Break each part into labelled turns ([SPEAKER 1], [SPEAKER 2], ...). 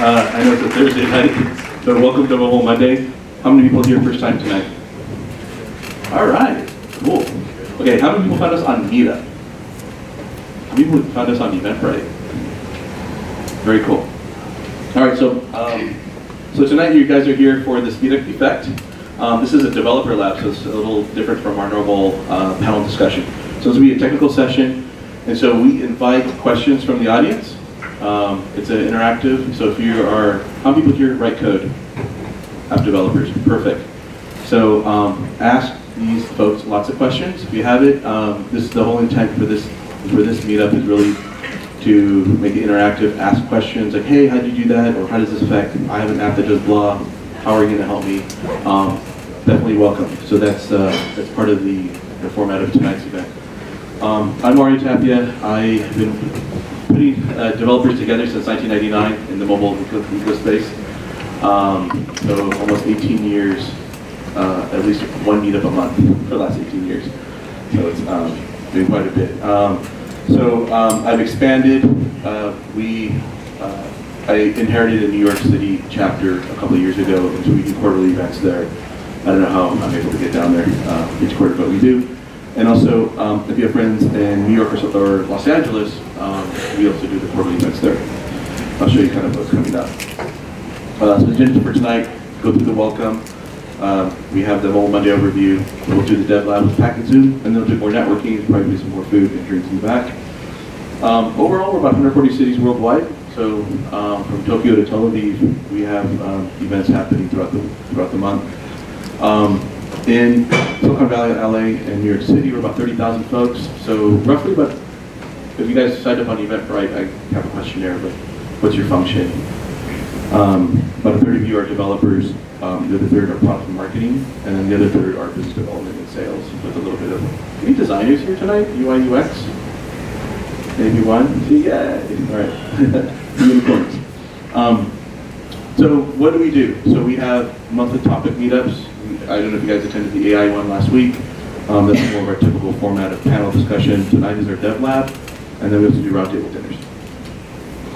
[SPEAKER 1] Uh, I know it's a Thursday night, but welcome to Mobile Monday. How many people here first time tonight? All right, cool. Okay, how many people found us on Meetup? How many people found us on Eventbrite? Very cool. All right, so um, so tonight you guys are here for this Meetup Effect. Um, this is a developer lab, so it's a little different from our normal uh, panel discussion. So this will be a technical session, and so we invite questions from the audience. Um, it's an interactive, so if you are, how many people here write code? App developers, perfect. So um, ask these folks lots of questions. If you have it, um, this is the whole intent for this for this meetup is really to make it interactive, ask questions like, hey, how did you do that? Or how does this affect? I have an app that does blah. How are you going to help me? Um, definitely welcome. So that's uh, that's part of the, the format of tonight's event. Um, I'm Mario Tapia. I've been putting uh, developers together since 1999 in the mobile eco, space. Um, so almost 18 years, uh, at least one meetup a month for the last 18 years. So it's um, been quite a bit. Um, so um, I've expanded. Uh, we, uh, I inherited a New York City chapter a couple of years ago, and so we do quarterly events there. I don't know how I'm able to get down there uh, each quarter, but we do. And also, um, if you have friends in New York or, or Los Angeles, um, we also do the quarterly events there. I'll show you kind of what's coming up. Uh, so agenda for tonight, go through the welcome. Um, we have the whole Monday overview. We'll do the dev lab with PacketZoom, and then we'll do more networking, probably do some more food and drinks in the back. Um, overall, we're about 140 cities worldwide. So um, from Tokyo to Tel Aviv, we have um, events happening throughout the throughout the month. Um, in Silicon Valley, LA, and New York City, we're about 30,000 folks. So roughly about, if you guys signed up on Eventbrite, I have a questionnaire, but what's your function? Um, about a third of you are developers, um, the other third are product and marketing, and then the other third are business development and sales, with a little bit of, any designers here tonight, UI, UX? Maybe one? See, yeah, all right. Unicorns. Um, so what do we do? So we have monthly topic meetups. I don't know if you guys attended the AI one last week. Um, that's more of our typical format of panel discussion. Tonight is our dev lab, and then we also do roundtable dinners.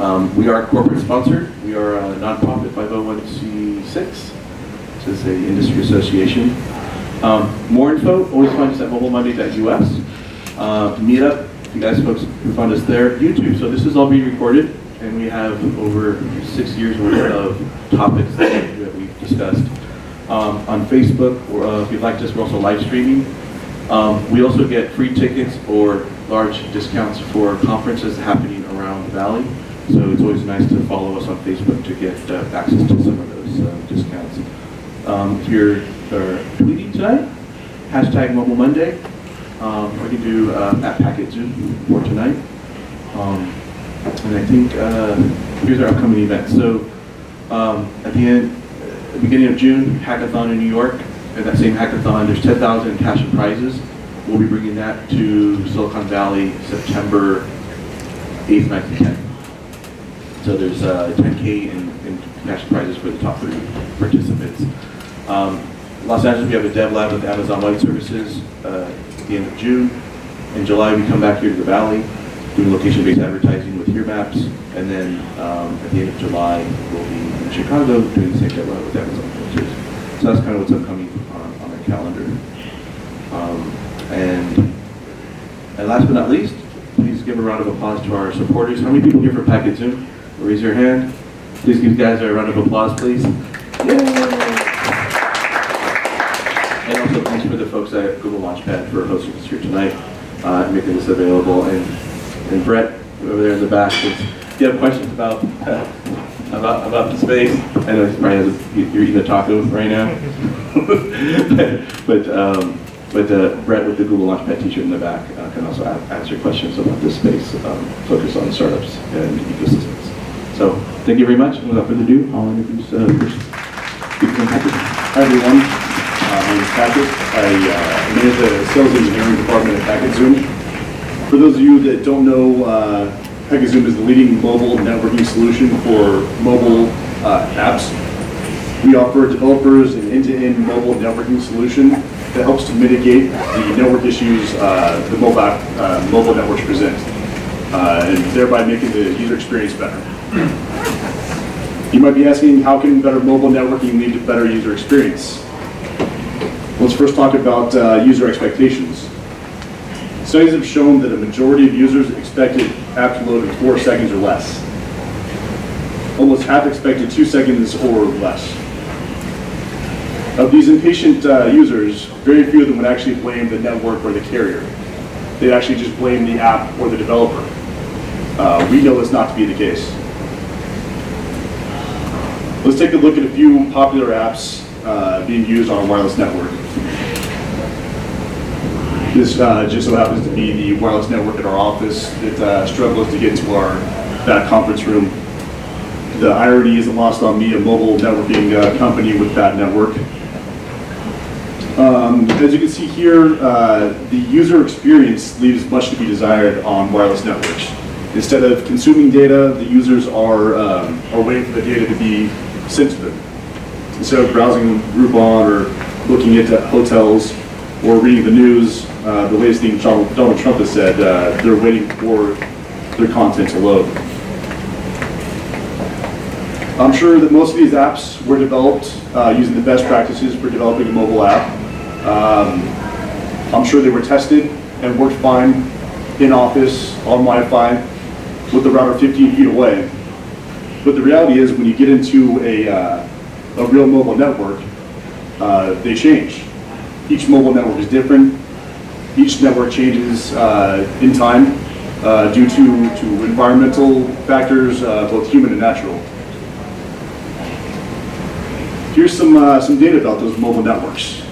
[SPEAKER 1] Um, we are a corporate sponsored. We are a nonprofit 501c6, which is an industry association. Um, more info, always find us at mobilemonday.us. Uh, meetup, you guys folks can find us there. YouTube, so this is all being recorded, and we have over six years worth of topics that we've discussed. Um, on Facebook, or, uh, if you'd like us, we're also live streaming. Um, we also get free tickets or large discounts for conferences happening around the valley. So it's always nice to follow us on Facebook to get uh, access to some of those uh, discounts. Um, if you're uh, tweeting tonight, hashtag Mobile Monday, um, can do uh, at PacketZoom for tonight. Um, and I think uh, here's our upcoming events. So um, at the end, beginning of June, hackathon in New York. At that same hackathon, there's 10,000 cash and prizes. We'll be bringing that to Silicon Valley September 8th, 9th, and 10th. So there's uh, 10K and, in cash prizes for the top three participants. Um, Los Angeles, we have a dev lab with Amazon Web Services uh, at the end of June. In July, we come back here to the Valley, doing location-based advertising with Here Maps, and then um, at the end of July, we'll be in Chicago doing the same dev lab with Amazon Web Services. So that's kind of what's upcoming on, on our calendar. Um, and, and last but not least, please give a round of applause to our supporters. How many people here for PacketZoom? Raise your hand. Please give you guys a round of applause, please. Yay! And also thanks for the folks at Google Launchpad for hosting us here tonight, uh, making this available. And, and Brett, over there in the back, if you have questions about uh, about about the space, I know he probably has a, you're eating a taco right now. but um, but uh, Brett with the Google Launchpad t-shirt in the back uh, can also answer questions about this space, um, focus on startups and ecosystems. So thank you very much. Without further ado, I'll introduce uh, first speaker from
[SPEAKER 2] Hi everyone, uh, my name is Patrick. I uh, manage the sales engineering department at PacketZoom. For those of you that don't know, uh, PacketZoom is the leading mobile networking solution for mobile uh, apps. We offer developers an end-to-end mobile networking solution that helps to mitigate the network issues uh, the mobile, uh, mobile networks present. uh, and thereby making the user experience better. You might be asking, how can better mobile networking lead to better user experience? Let's first talk about uh, user expectations. Studies have shown that a majority of users expected app to load in four seconds or less. Almost half expected two seconds or less. Of these impatient uh, users, very few of them would actually blame the network or the carrier. They'd actually just blame the app or the developer. Uh, we know this not to be the case. Let's take a look at a few popular apps uh, being used on a wireless network. This uh, just so happens to be the wireless network at our office that uh, struggles to get to our that conference room. The irony isn't lost on me, a mobile networking uh, company with that network. Um, as you can see here, uh, the user experience leaves much to be desired on wireless networks. Instead of consuming data, the users are, um, are waiting for the data to be sent to them. Instead of browsing Groupon or looking into hotels or reading the news, uh, the latest thing Donald Trump has said, uh, they're waiting for their content to load. I'm sure that most of these apps were developed uh, using the best practices for developing a mobile app. Um, I'm sure they were tested and worked fine in office, on Wi-Fi, with the router 15 feet away. But the reality is when you get into a, uh, a real mobile network, uh, they change. Each mobile network is different, each network changes uh, in time uh, due to, to environmental factors, uh, both human and natural. Here's some, uh, some data about those mobile networks.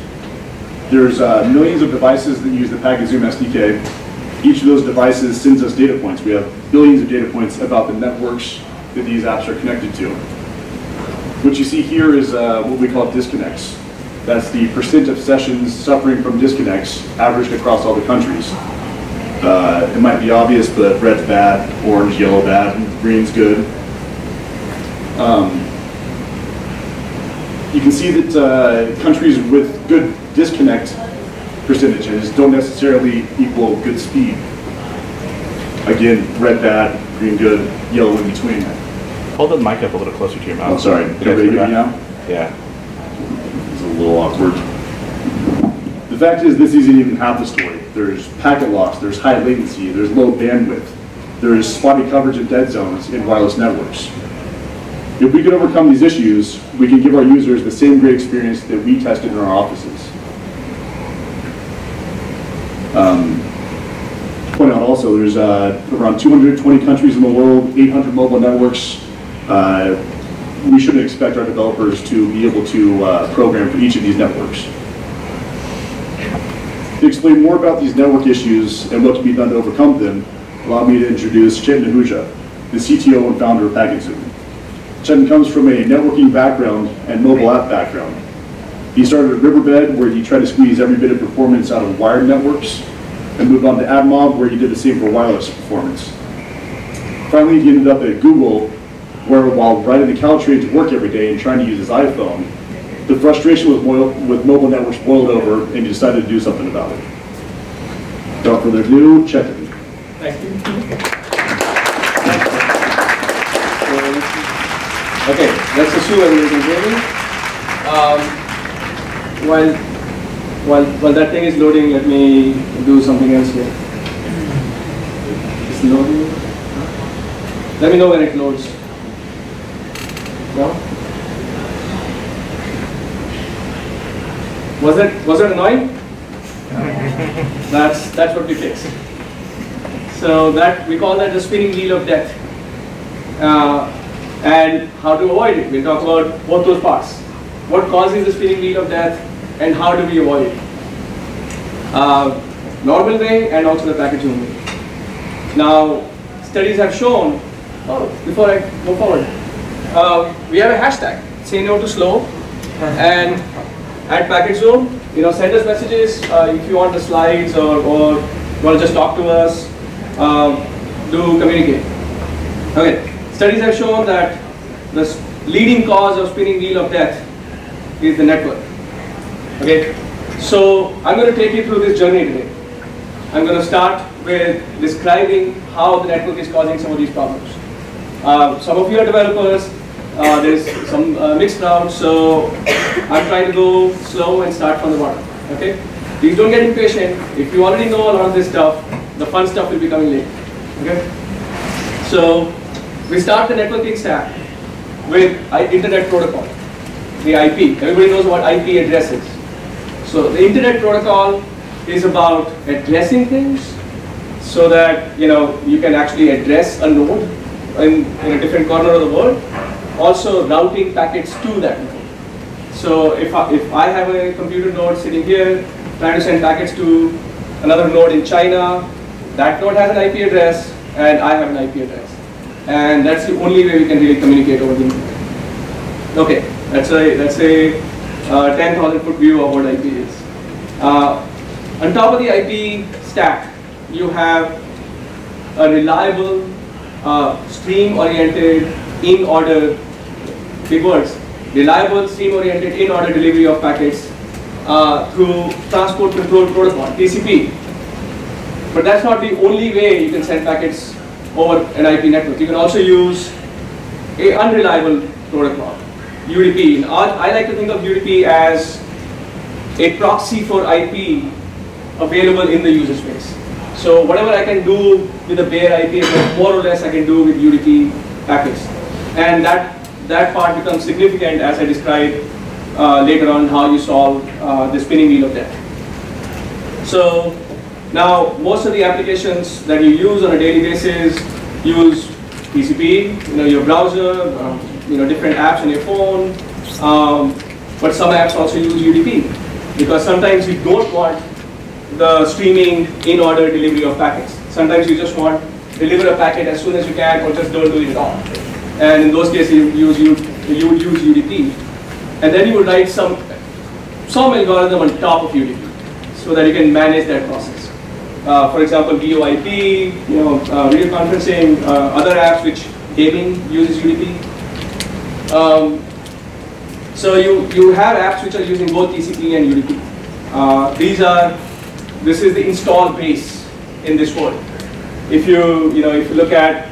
[SPEAKER 2] There's uh, millions of devices that use the PacketZoom SDK. Each of those devices sends us data points. We have billions of data points about the networks that these apps are connected to. What you see here is uh, what we call disconnects. That's the percent of sessions suffering from disconnects averaged across all the countries. Uh, it might be obvious, but red's bad, orange, yellow bad, green's good. Um, you can see that uh, countries with good disconnect percentages don't necessarily equal good speed. Again, red bad, green good, yellow in between.
[SPEAKER 1] Hold the mic up a little closer to your mouth.
[SPEAKER 2] Oh, sorry. Everybody hear me now?
[SPEAKER 1] Yeah It's
[SPEAKER 2] a little awkward. The fact is, this isn't even half the story. There's packet loss, there's high latency, there's low bandwidth, there's spotty coverage of dead zones in wireless networks. If we can overcome these issues, we can give our users the same great experience that we tested in our offices. Um, point out also, there's uh, around 220 countries in the world, 800 mobile networks, uh, we shouldn't expect our developers to be able to uh, program for each of these networks. To explain more about these network issues and what can be done to overcome them, allow me to introduce Chetan Ahuja, the CTO and founder of PacketZoom. Chetan comes from a networking background and mobile app background. He started at Riverbed, where he tried to squeeze every bit of performance out of wired networks, and moved on to AdMob, where he did the same for wireless performance. Finally, he ended up at Google, where while riding the Caltrain to work every day and trying to use his iPhone, the frustration with, with mobile networks boiled over and he decided to do something about it. Without further ado, Chetan.
[SPEAKER 3] Thank you. Okay, let's assume everyone can hear me. Um, While, while, while that thing is loading, let me do something else here. It's loading. Let me know when it loads. No? Was it was it annoying? that's that's what we fix. So that we call that the spinning wheel of death. Uh, and how to avoid it. We'll talk about both those parts. What causes the spinning wheel of death and how do we avoid it? Uh, normal way and also the PacketZoom way. Now, studies have shown, oh, before I go forward, uh, we have a hashtag, say no to slow, and at package PacketZoom, you know, send us messages uh, if you want the slides or, or want to just talk to us, uh, do communicate. Okay, studies have shown that the leading cause of spinning wheel of death is the network. Okay, so I'm going to take you through this journey today. I'm going to start with describing how the network is causing some of these problems. Uh, some of you are developers, uh, there's some uh, mixed crowd, so I'm trying to go slow and start from the bottom, okay? Please don't get impatient. If you already know a lot of this stuff, the fun stuff will be coming later, okay? So, we start the networking stack with Internet Protocol, the IP. Everybody knows what IP address is. So, the Internet Protocol is about addressing things so that you know you can actually address a node in, in a different corner of the world. Also routing packets to that node. So if I, if I have a computer node sitting here trying to send packets to another node in China, that node has an IP address and I have an IP address. And that's the only way we can really communicate over the internet. Okay, that's a, that's a 10,000 foot view of what IP is. Uh, on top of the IP stack, you have a reliable, uh, stream-oriented, in-order, big words, reliable, stream-oriented, in-order delivery of packets uh, through Transport Control Protocol, TCP. But that's not the only way you can send packets over an IP network. You can also use a unreliable protocol, UDP. I like to think of UDP as a proxy for IP available in the user space. So whatever I can do with a bare IP more or less I can do with UDP packets. And that, that part becomes significant as I describe uh, later on how you solve uh, the spinning wheel of death. So now most of the applications that you use on a daily basis use TCP, you know, your browser, um, you know, different apps on your phone, um, but some apps also use UDP because sometimes you don't want the streaming in order delivery of packets. Sometimes you just want deliver a packet as soon as you can or just don't do it at all. And in those cases you use you, you would use UDP. And then you would write some some algorithm on top of UDP so that you can manage that process. Uh, for example, VoIP, you know, uh, video conferencing, uh, other apps which gaming uses UDP. Um, so you, you have apps which are using both TCP and UDP. Uh, these are this is the install base in this world. If you, you know, if you look at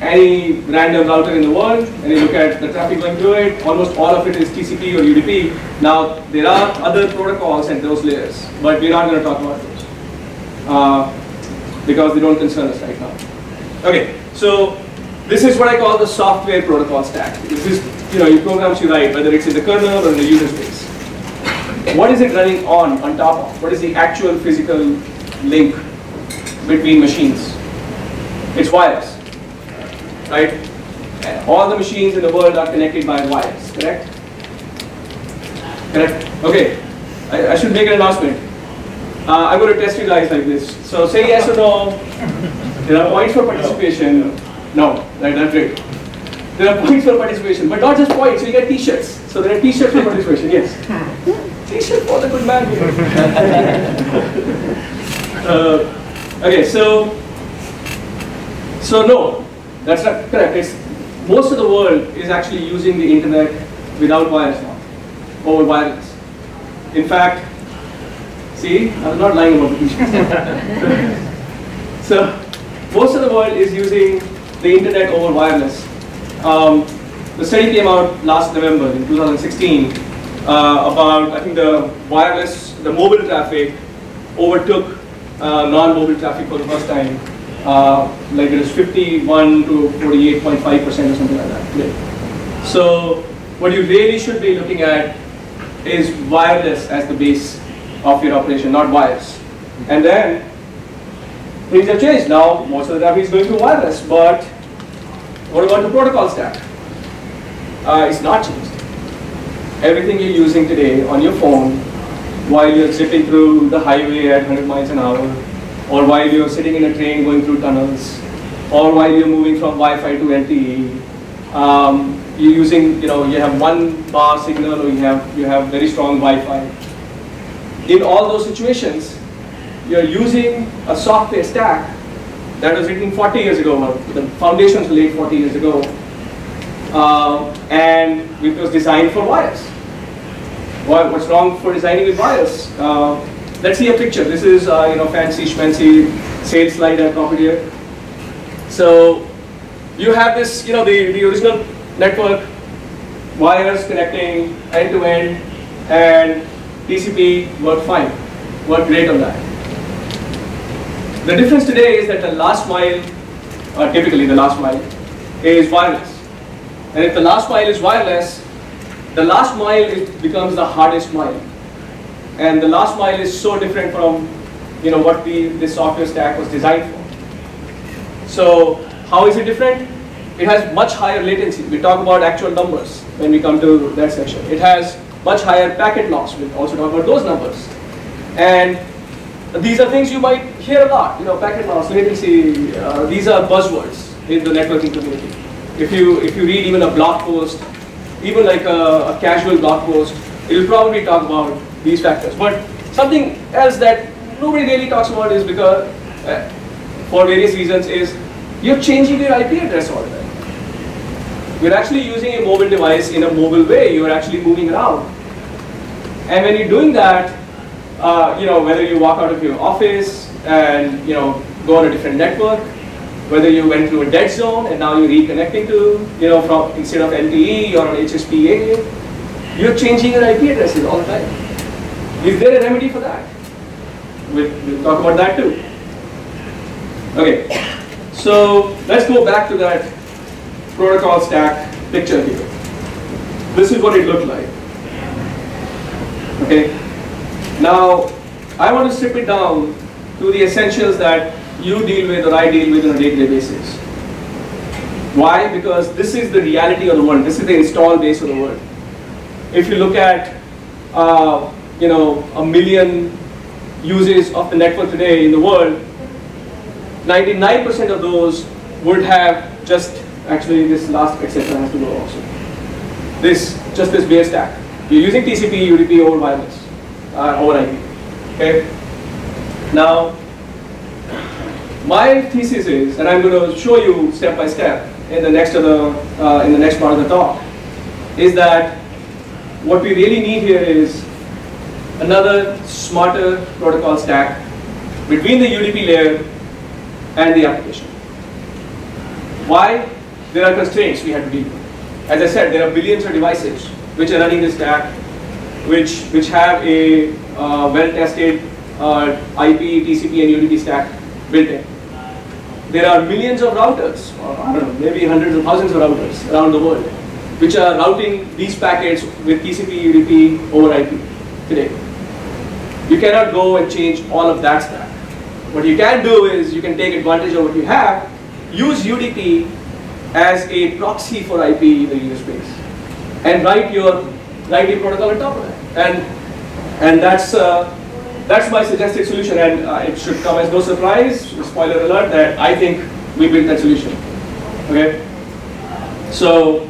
[SPEAKER 3] any random router in the world and you look at the traffic going through it, almost all of it is TCP or UDP. Now, there are other protocols and those layers, but we're not going to talk about those uh, because they don't concern us right now. Okay, so this is what I call the software protocol stack. This is, you know, your programs you write, whether it's in the kernel or in the user space. What is it running on, on top of? What is the actual physical link between machines? It's wires, right? All the machines in the world are connected by wires, correct? Correct? Okay, I, I should make an announcement. Uh, I'm going to test you guys like this. So say yes or no. There are points for participation. No, right, that's great. There are points for participation, but not just points, you get t-shirts. So there are t-shirts for participation, yes. T-shirt for the good man here. uh, okay, so, so no, that's not correct. It's, most of the world is actually using the internet without wires now, or wireless. In fact, see, I'm not lying about the t-shirts. so, most of the world is using the internet over wireless. Um, the study came out last November in 2016 uh, about, I think the wireless, the mobile traffic overtook uh, non-mobile traffic for the first time. Uh, like it is 51 to 48.5% or something like that. So what you really should be looking at is wireless as the base of your operation, not wires. And then things have changed. Now most of the traffic is going through wireless, but what about the protocol stack? Uh, it's not changed everything you're using today on your phone while you're zipping through the highway at 100 miles an hour, or while you're sitting in a train going through tunnels, or while you're moving from Wi-Fi to LTE, um, you're using, you know, you have one bar signal or you have, you have very strong Wi-Fi. In all those situations, you're using a software stack that was written 40 years ago, the foundations laid 40 years ago, uh, and it was designed for wires. What, what's wrong for designing with wires? Uh, let's see a picture. This is uh, you know fancy schmancy sales slide I copied here. So you have this, you know, the, the original network, wires connecting end to end, and TCP worked fine, worked great on that. The difference today is that the last mile, or typically the last mile, is wireless. And if the last mile is wireless, the last mile is, becomes the hardest mile. And the last mile is so different from you know, what the, the software stack was designed for. So how is it different? It has much higher latency. We talk about actual numbers when we come to that section. It has much higher packet loss. We'll also talk about those numbers. And these are things you might hear a lot, you know, packet loss, latency, uh, these are buzzwords in the networking community. If you, if you read even a blog post, even like a, a casual blog post, it will probably talk about these factors. But something else that nobody really talks about is because, uh, for various reasons, is you're changing your IP address all the time. You're actually using a mobile device in a mobile way. You're actually moving around. And when you're doing that, uh, you know, whether you walk out of your office and, you know, go on a different network, whether you went through a dead zone and now you're reconnecting to, you know, from instead of LTE or on HSPA, you're changing your IP addresses all the time. Is there a remedy for that? We'll, we'll talk about that too. Okay, so let's go back to that protocol stack picture here. This is what it looked like. Okay, now I want to strip it down to the essentials that you deal with or I deal with on a day-to-day -day basis. Why? Because this is the reality of the world. This is the install base of the world. If you look at, uh, you know, a million users of the network today in the world, 99% of those would have just, actually this last exception has to go also. This, just this bare stack. You're using TCP, UDP over wireless, uh, over IP, okay? Now, my thesis is, and I'm going to show you step by step in the next other, uh, in the next part of the talk, is that what we really need here is another smarter protocol stack between the UDP layer and the application. Why? There are constraints we have to deal with. As I said, there are billions of devices which are running this stack, which, which have a uh, well-tested uh, IP, TCP, and UDP stack built in there are millions of routers, or I don't know, maybe hundreds of thousands of routers around the world, which are routing these packets with TCP, UDP over IP today. You cannot go and change all of that stack. What you can do is you can take advantage of what you have, use UDP as a proxy for IP in the user space, and write your write your protocol on top of that. And and that's uh, that's my suggested solution, and uh, it should come as no surprise, spoiler alert, that I think we built that solution. Okay? So,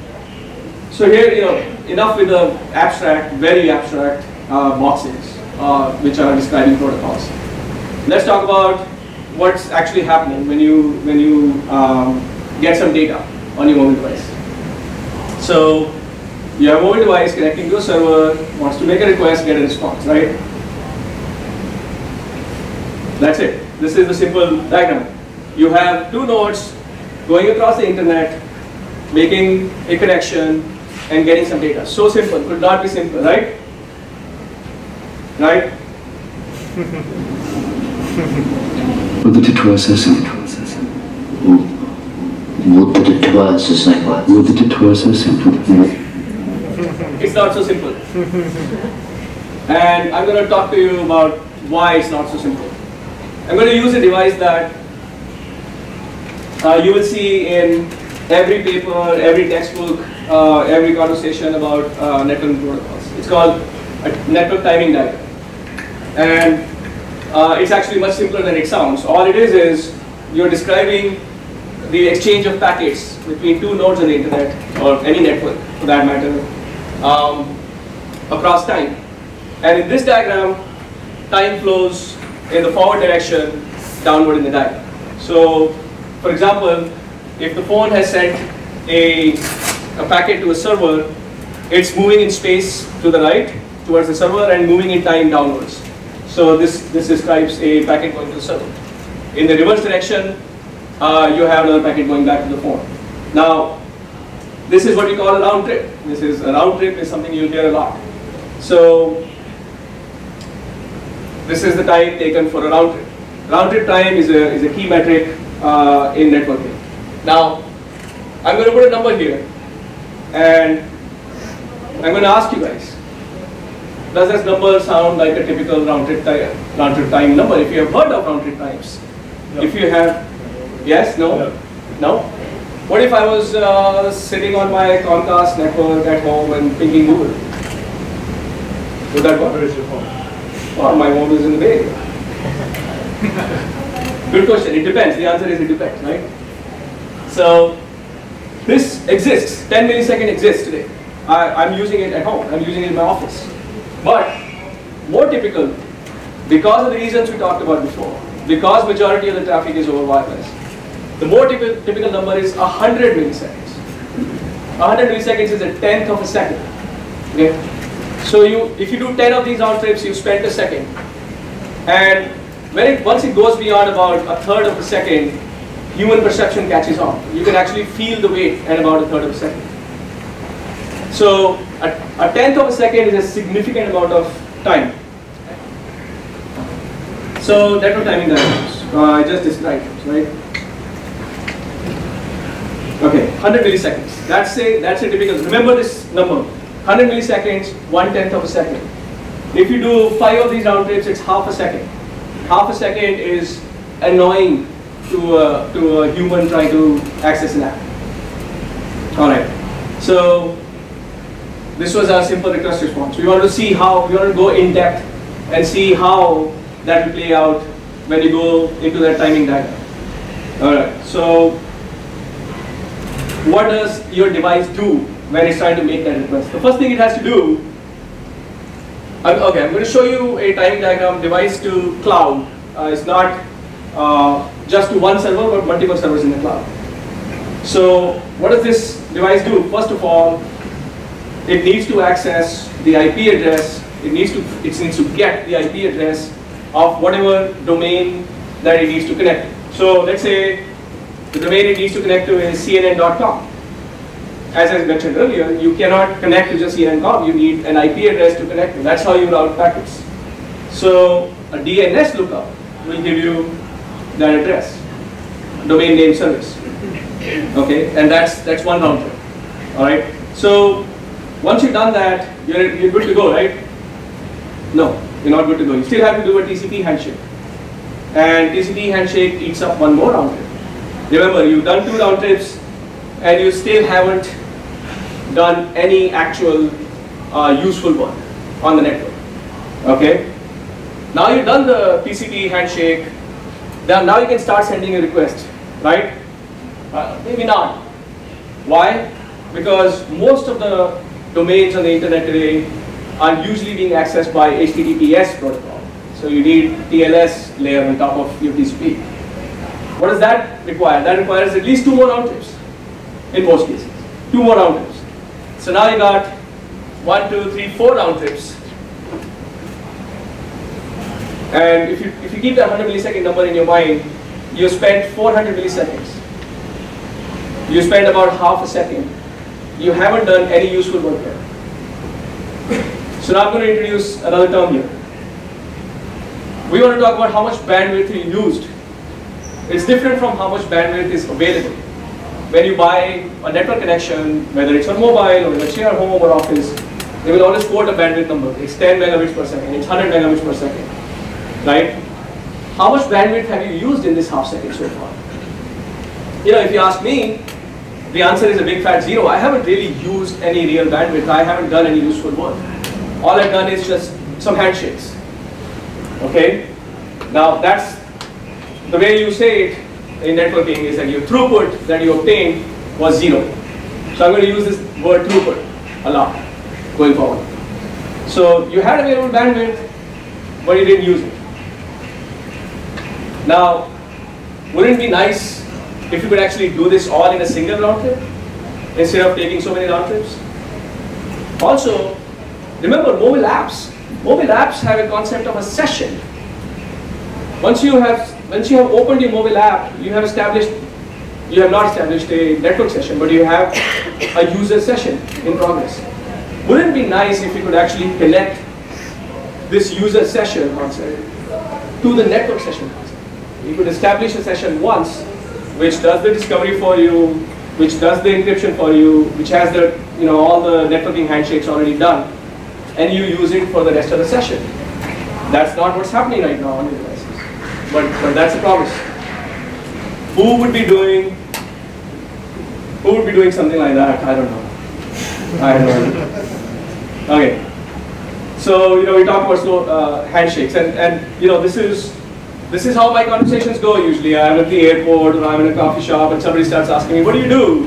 [SPEAKER 3] so here, you know, enough with the abstract, very abstract uh, boxes, uh, which are describing protocols. Let's talk about what's actually happening when you, when you um, get some data on your mobile device. So, you have a mobile device connecting to a server, wants to make a request, get a response, right? That's it. This is the simple diagram. You have two nodes going across the internet, making a connection, and getting some data. So simple, could not be simple, right? Right?
[SPEAKER 4] Would it was as Would it was as Would it was as
[SPEAKER 3] It's not so simple. and I'm going to talk to you about why it's not so simple. I'm going to use a device that uh, you will see in every paper, every textbook, uh, every conversation about uh, networking protocols. It's called a network timing diagram. And uh, it's actually much simpler than it sounds. All it is is you're describing the exchange of packets between two nodes on the internet, or any network for that matter, um, across time. And in this diagram, time flows in the forward direction downward in the diagram. So, for example, if the phone has sent a, a packet to a server, it's moving in space to the right towards the server and moving in time downwards. So this, this describes a packet going to the server. In the reverse direction, uh, you have another packet going back to the phone. Now, this is what we call a round trip. This is a round trip is something you'll hear a lot. So, this is the time taken for a round trip. Round trip time is a, is a key metric uh, in networking. Now, I'm going to put a number here and I'm going to ask you guys, does this number sound like a typical round trip, time, round trip time number? If you have heard of round trip times. If you have, yes, no? No? What if I was uh, sitting on my Comcast network at home and pinging Google? Would that work?
[SPEAKER 5] Where is your phone?
[SPEAKER 3] Or my home is in the Bay Good question. It depends. The answer is it depends, right? So this exists. 10 millisecond exists today. I, I'm using it at home. I'm using it in my office. But more typical, because of the reasons we talked about before, because majority of the traffic is over wireless, the more typical, typical number is 100 milliseconds. 100 milliseconds is a tenth of a second. Okay? So you, if you do 10 of these round trips, you spend a second. And when it, once it goes beyond about a third of a second, human perception catches on. You can actually feel the weight at about a third of a second. So a, a tenth of a second is a significant amount of time. So network timing diagrams, uh, I just described, right? Okay, 100 milliseconds. That's a, that's a typical, remember this number. 100 milliseconds, one tenth of a second. If you do five of these round trips, it's half a second. Half a second is annoying to a, to a human trying to access an app. All right. So this was our simple request response. We want to see how, we want to go in depth and see how that will play out when you go into that timing diagram. All right. So what does your device do when it's trying to make that request? The first thing it has to do, I'm- okay, I'm going to show you a timing diagram device to cloud. Uh, it's not uh, just to one server, but multiple servers in the cloud. So what does this device do? First of all, it needs to access the IP address. It needs to it needs to get the IP address of whatever domain that it needs to connect. So let's say the domain it needs to connect to is CNN.com. As I mentioned earlier, you cannot connect to just CNN.com. You need an IP address to connect to. That's how you route packets. So a DNS lookup will give you that address, domain name service. Okay, and that's that's one round trip. All right. So once you've done that, you're you're good to go, right? No, you're not good to go. You still have to do a TCP handshake, and TCP handshake eats up one more round trip. Remember, you've done two round trips, and you still haven't done any actual uh, useful work on the network. Okay. Now you've done the TCP handshake. Then now you can start sending a request, right? Uh, maybe not. Why? Because most of the domains on the internet today are usually being accessed by HTTPS protocol. So you need TLS layer on top of your TCP. What does that require? That requires at least two more round trips in most cases. Two more round trips. So now you got one, two, three, four round trips. And if you, if you keep that 100 millisecond number in your mind, you spend 400 milliseconds. You spend about half a second. You haven't done any useful work there. So now I'm going to introduce another term here. We want to talk about how much bandwidth you used. It's different from how much bandwidth is available. When you buy a network connection, whether it's on mobile or it's your home or office, they will always quote a bandwidth number. It's 10 megabits per second, it's 100 megabits per second, right? How much bandwidth have you used in this half second so far? You know, if you ask me, the answer is a big fat zero. I haven't really used any real bandwidth. I haven't done any useful work. All I've done is just some handshakes. Okay? Now that's the way you say it in networking is that your throughput that you obtained was zero. So I'm going to use this word throughput a lot going forward. So you had available bandwidth, but you didn't use it. Now, wouldn't it be nice if you could actually do this all in a single round trip instead of taking so many round trips? Also, remember mobile apps. Mobile apps have a concept of a session. Once you have once you have opened your mobile app, you have established, you have not established a network session, but you have a user session in progress. Wouldn't it be nice if you could actually connect this user session concept to the network session concept? You could establish a session once, which does the discovery for you, which does the encryption for you, which has the, you know, all the networking handshakes already done, and you use it for the rest of the session. That's not what's happening right now. But, but that's the promise. Who would be doing, who would be doing something like that? I don't know. I don't know. Okay. So, you know, we talk about slow uh, handshakes and, and, you know, this is, this is how my conversations go usually. I'm at the airport or I'm in a coffee shop and somebody starts asking me, what do you do?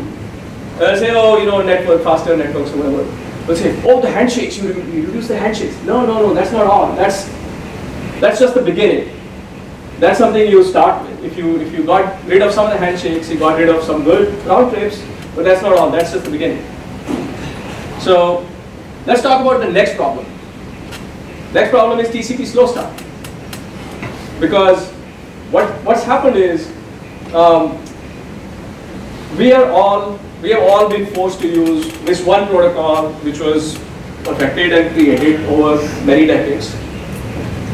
[SPEAKER 3] And I say, oh, you know, network, faster networks or whatever. They'll say, oh, the handshakes, you, you reduce the handshakes. No, no, no, that's not all. That's, that's just the beginning. That's something you start with. If you, if you got rid of some of the handshakes, you got rid of some good round trips, but that's not all. That's just the beginning. So let's talk about the next problem. Next problem is TCP slow start. Because what, what's happened is um, we are all we have all been forced to use this one protocol which was perfected and created over many decades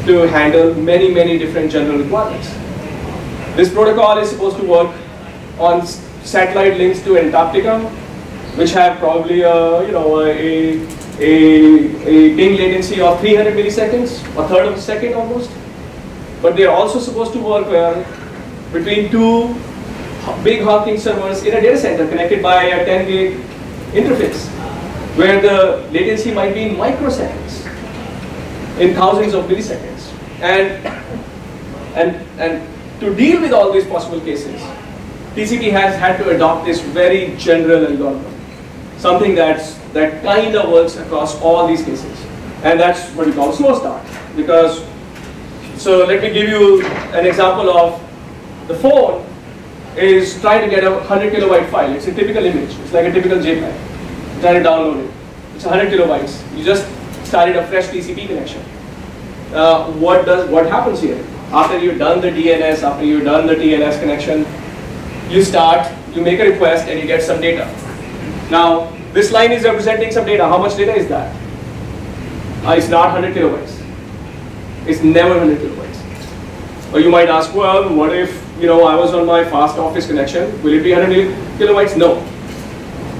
[SPEAKER 3] to handle many many different general requirements. This protocol is supposed to work on satellite links to Antarctica which have probably a, you know, a, a, a ping latency of 300 milliseconds, a third of a second almost. But they're also supposed to work well between two big honking servers in a data center connected by a 10 gig interface, where the latency might be in microseconds, in thousands of milliseconds. And, and, and to deal with all these possible cases, TCP has had to adopt this very general algorithm something that's, that kind of works across all these cases. And that's what we call slow start. Because, so let me give you an example of the phone is trying to get a 100 kilobyte file. It's a typical image. It's like a typical JPEG. Trying to download it. It's 100 kilobytes. You just started a fresh TCP connection. Uh, what does what happens here? After you've done the DNS, after you've done the TLS connection, you start, you make a request and you get some data. Now, this line is representing some data. How much data is that? Uh, it's not 100 kilobytes. It's never 100 kilobytes. Or you might ask, well, what if you know I was on my fast office connection? Will it be 100 kilobytes? No.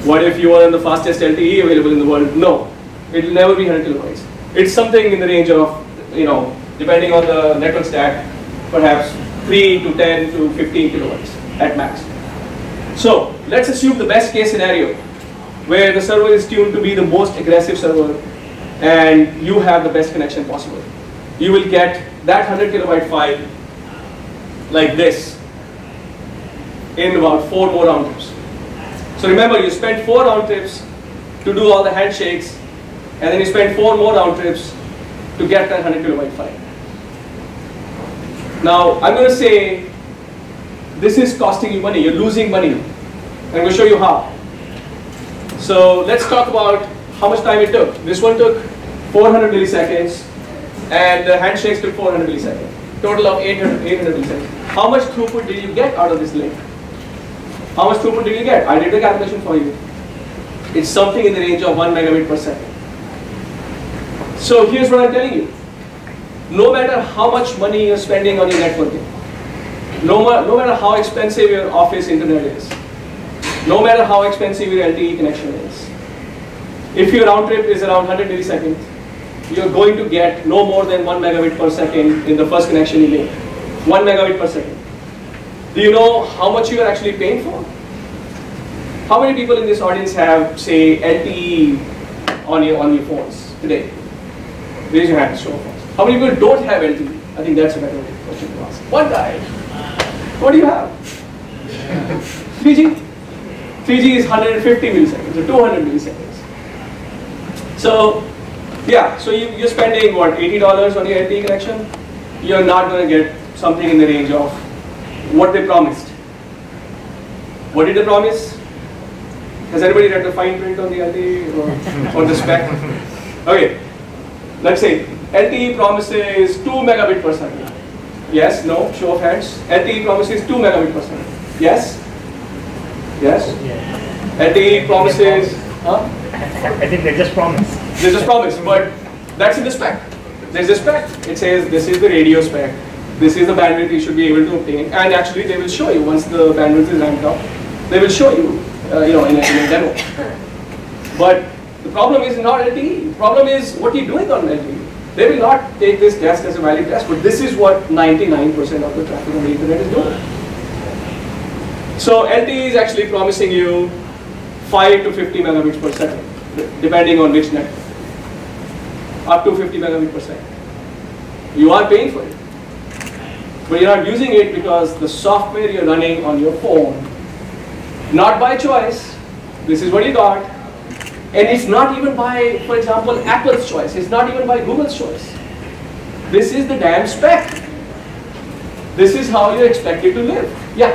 [SPEAKER 3] What if you are on the fastest LTE available in the world? No. It will never be 100 kilobytes. It's something in the range of, you know, depending on the network stack, perhaps 3 to 10 to 15 kilobytes at max. So let's assume the best case scenario where the server is tuned to be the most aggressive server and you have the best connection possible. You will get that 100 kilobyte file like this in about four more round trips. So remember, you spent four round trips to do all the handshakes, and then you spent four more round trips to get that 100 kilobyte file. Now, I'm going to say this is costing you money, you're losing money. I'm going to show you how. So let's talk about how much time it took. This one took 400 milliseconds, and the handshakes took 400 milliseconds. Total of 800, 800 milliseconds. How much throughput did you get out of this link? How much throughput did you get? I did the calculation for you. It's something in the range of 1 megabit per second. So here's what I'm telling you. No matter how much money you're spending on your networking, no, no matter how expensive your office internet is, no matter how expensive your LTE connection is. If your round trip is around 100 milliseconds, you're going to get no more than 1 megabit per second in the first connection you make. 1 megabit per second. Do you know how much you are actually paying for? How many people in this audience have, say, LTE on your, on your phones today? Raise your hand, show. How many people don't have LTE? I think that's a better question to ask. One guy. What do you have? 3G? 3G is 150 milliseconds or 200 milliseconds. So, yeah, so you, you're spending what, $80 on your LTE connection? You're not going to get something in the range of what they promised. What did they promise? Has anybody read the fine print on the LTE or, or the spec? Okay, let's say LTE promises 2 megabit per second. Yes, no, show of hands. LTE promises 2 megabit per second. Yes? Yes? LTE promises, huh?
[SPEAKER 5] I think they just promised.
[SPEAKER 3] There's just promise, but that's in the spec. There's a spec. It says this is the radio spec. This is the bandwidth you should be able to obtain. And actually they will show you once the bandwidth is ramped up. They will show you, uh, you know, in a, in a demo. But problem is not LTE. Problem is what you're doing on LTE. They will not take this test as a valid test, but this is what 99% of the traffic on the internet is doing. So LTE is actually promising you 5 to 50 megabits per second, depending on which network. Up to 50 megabits per second. You are paying for it. But you're not using it because the software you're running on your phone, not by choice, this is what you got, and it's not even by, for example, Apple's choice. It's not even by Google's choice. This is the damn spec. This is how you expect it to live. Yeah.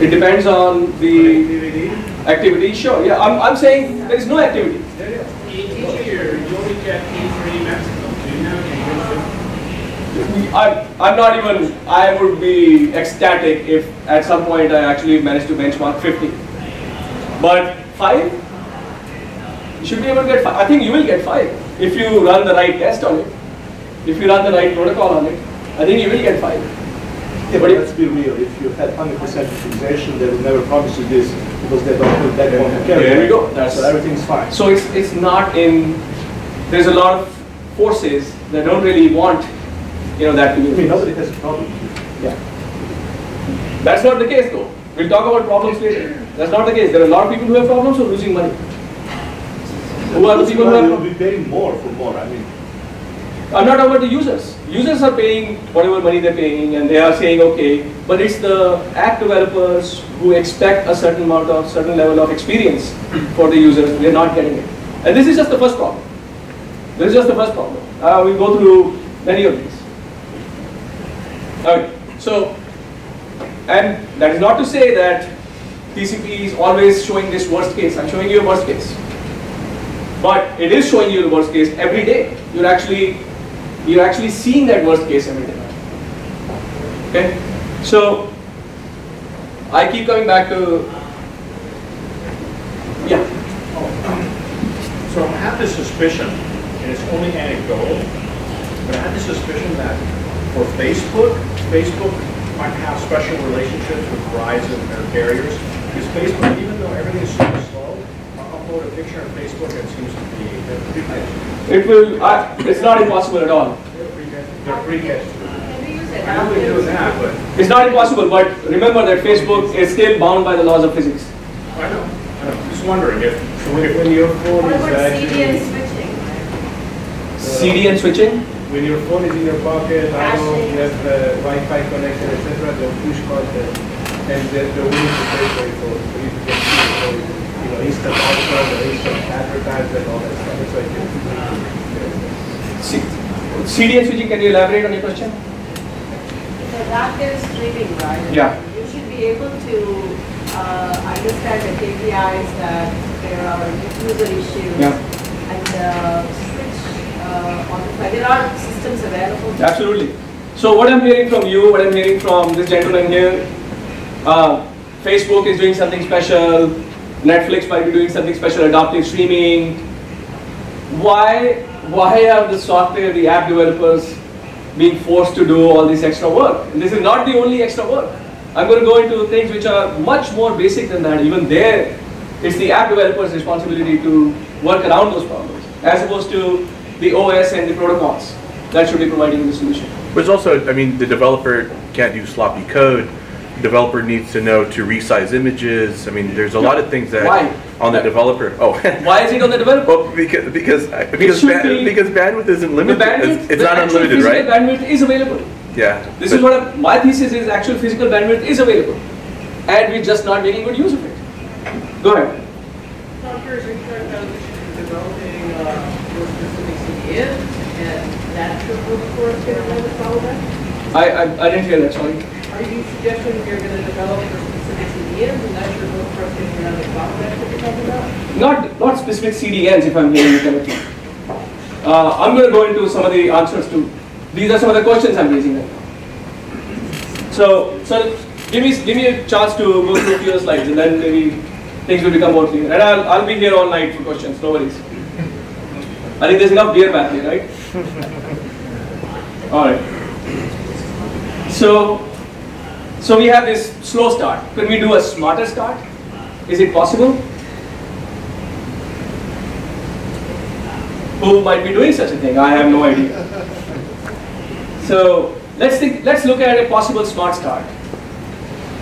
[SPEAKER 3] It depends on the activity. Sure. Yeah. I'm, I'm saying there is no activity.
[SPEAKER 6] Each you only get E3 maximum, so you never can use it.
[SPEAKER 3] I'm, not even, I would be ecstatic if at some point I actually managed to benchmark 50. But 5? You should be able to get 5. I think you will get 5 if you run the right test on it. If you run the right protocol on it, I think you will get 5.
[SPEAKER 7] Yeah, but let's be real, if you had 100% utilization, they would never promise you this because they don't put that on the carrier.
[SPEAKER 3] There we go. That's-
[SPEAKER 7] So everything's fine.
[SPEAKER 3] So it's, it's not in, there's a lot of forces that don't really want, you know, that to
[SPEAKER 7] I mean, nobody has a problem.
[SPEAKER 3] That's not the case though. We'll talk about problems later. That's not the case. There are a lot of people who have problems who are losing money. Who are the people who
[SPEAKER 7] Well, be paying more for more, I mean.
[SPEAKER 3] I'm not talking about the users. Users are paying whatever money they're paying and they are saying okay, but it's the app developers who expect a certain amount of, certain level of experience for the users, they're not getting it. And this is just the first problem. This is just the first problem. Uh, we'll go through many of these. So, and that is not to say that TCP is always showing this worst case. I'm showing you a worst case. But it is showing you the worst case every day. You're actually you're actually seeing that worst case every day. Okay? So I keep coming back to yeah.
[SPEAKER 8] So I have this suspicion, and it's only anecdotal, but I have this suspicion that for Facebook, Facebook might have special relationships with Verizon and their carriers. Because Facebook, even though everything is super slow, I'll upload a picture on Facebook that seems to be, they're pretty good.
[SPEAKER 3] It will I, it's not impossible at all.
[SPEAKER 8] They're pretty good. They're pretty good. I
[SPEAKER 6] I
[SPEAKER 8] know they're doing that, but
[SPEAKER 3] It's not impossible, but remember that Facebook is still bound by the laws of physics.
[SPEAKER 8] I know, I know. Just wondering if,
[SPEAKER 6] When when your phone
[SPEAKER 9] What
[SPEAKER 6] is
[SPEAKER 9] about CD and
[SPEAKER 6] actually,
[SPEAKER 9] switching?
[SPEAKER 3] CD and switching?
[SPEAKER 6] When your phone is in your pocket, I know
[SPEAKER 9] Flashing.
[SPEAKER 6] you have the Wi-Fi connection, etc., they'll push content, and they're they're willing to pay for it for for you to get so, you know, instant offer, or instant advertisement, all that stuff. It's like,
[SPEAKER 3] C- CD and switching, can you elaborate on your question?
[SPEAKER 9] The active streaming, right?
[SPEAKER 3] Yeah.
[SPEAKER 9] You should be able to uh, understand the KPIs that there are user issues.
[SPEAKER 3] Yeah.
[SPEAKER 9] And uh, switch uh. There are systems available.
[SPEAKER 3] Absolutely. So what I'm hearing from you, what I'm hearing from this gentleman here, uh, Facebook is doing something special, Netflix might be doing something special, adaptive streaming. Why, why are the software, the app developers being forced to do all this extra work? And this is not the only extra work. I'm going to go into things which are much more basic than that. Even there, it's the app developer's responsibility to work around those problems, as opposed to the OS and the protocols that should be providing the solution.
[SPEAKER 10] But it's also, I mean, the developer can't do sloppy code. The Developer needs to know to resize images. I mean, there's a lot of things that
[SPEAKER 3] Why?
[SPEAKER 10] on the developer. Oh,
[SPEAKER 3] Why is it on the developer?
[SPEAKER 10] well, because because because, ba-
[SPEAKER 3] be-
[SPEAKER 10] because bandwidth isn't
[SPEAKER 3] The
[SPEAKER 10] limited.
[SPEAKER 3] bandwidth,
[SPEAKER 10] it's it's
[SPEAKER 3] the
[SPEAKER 10] not unlimited, right?
[SPEAKER 3] bandwidth is available.
[SPEAKER 10] Yeah.
[SPEAKER 3] This is what I'm, my thesis is actual physical bandwidth is available. And we're just not making good use of it. Go ahead.
[SPEAKER 6] Doctors in current position developing uh, your CDN, and that should for a schedule to follow that?
[SPEAKER 3] I, I, I didn't hear that, sorry.
[SPEAKER 6] Are you suggesting you're going to develop your specific
[SPEAKER 9] CDNs, and that's your most frustrating around the cloud that you're talking about?
[SPEAKER 3] Not, not specific CDNs if I'm hearing you correctly. Uh, I'm going to go into some of the answers to, these are some of the questions I'm raising right now. So, so give me, give me a chance to go through a few slides and then maybe things will become more clear. And I'll, I'll be here all night for questions, no worries. I think there's enough beer back here, right? All right. So, so we have this slow start. Can we do a smarter start? Is it possible? Who might be doing such a thing? I have no idea. So let's think. Let's look at a possible smart start.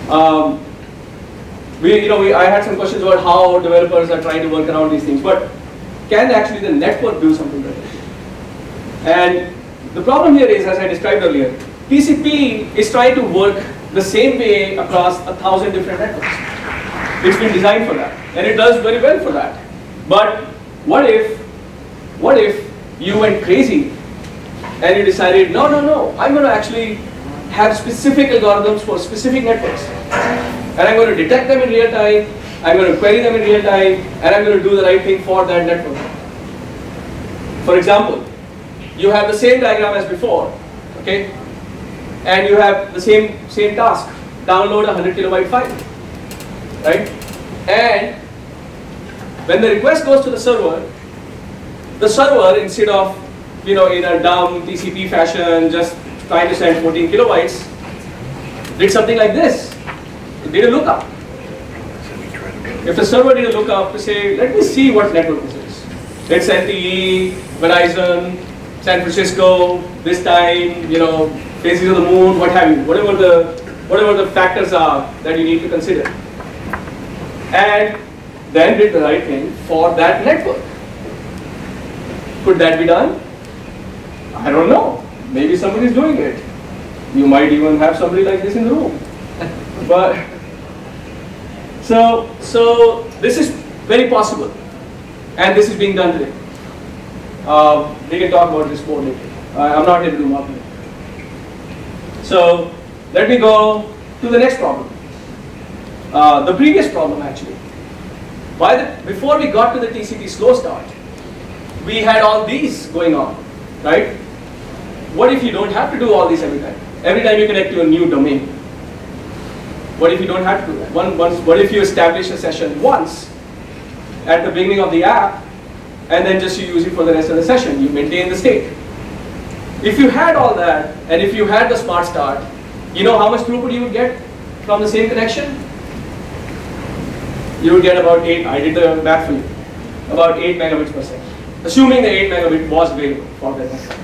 [SPEAKER 3] Um, we, you know, we, I had some questions about how developers are trying to work around these things, but can actually the network do something better? And the problem here is, as I described earlier, TCP is trying to work the same way across a thousand different networks. It's been designed for that, and it does very well for that. But what if, what if you went crazy and you decided, no, no, no, I'm going to actually have specific algorithms for specific networks, and I'm going to detect them in real time, I'm going to query them in real time, and I'm going to do the right thing for that network. For example, you have the same diagram as before, okay? And you have the same, same task, download a 100 kilobyte file, right? And when the request goes to the server, the server, instead of, you know, in a dumb TCP fashion, just trying to send 14 kilobytes, did something like this. It did a lookup. If the server did a lookup to say, let me see what network this is. It's LTE, Verizon, San Francisco, this time, you know, faces of the moon, what have you, whatever the, whatever the factors are that you need to consider. And then did the right thing for that network. Could that be done? I don't know. Maybe somebody is doing it. You might even have somebody like this in the room. but so so this is very possible, and this is being done today. Uh, we can talk about this more later. Uh, I'm not here to do marketing. So let me go to the next problem. Uh, the previous problem actually. By the, before we got to the TCP slow start, we had all these going on, right? What if you don't have to do all these every time? Every time you connect to a new domain. What if you don't have to do that? One, once, what if you establish a session once at the beginning of the app and then just you use it for the rest of the session. You maintain the state. If you had all that, and if you had the smart start, you know how much throughput you would get from the same connection? You would get about 8, I did the math for you, about 8 megabits per second. Assuming the 8 megabit was available for that.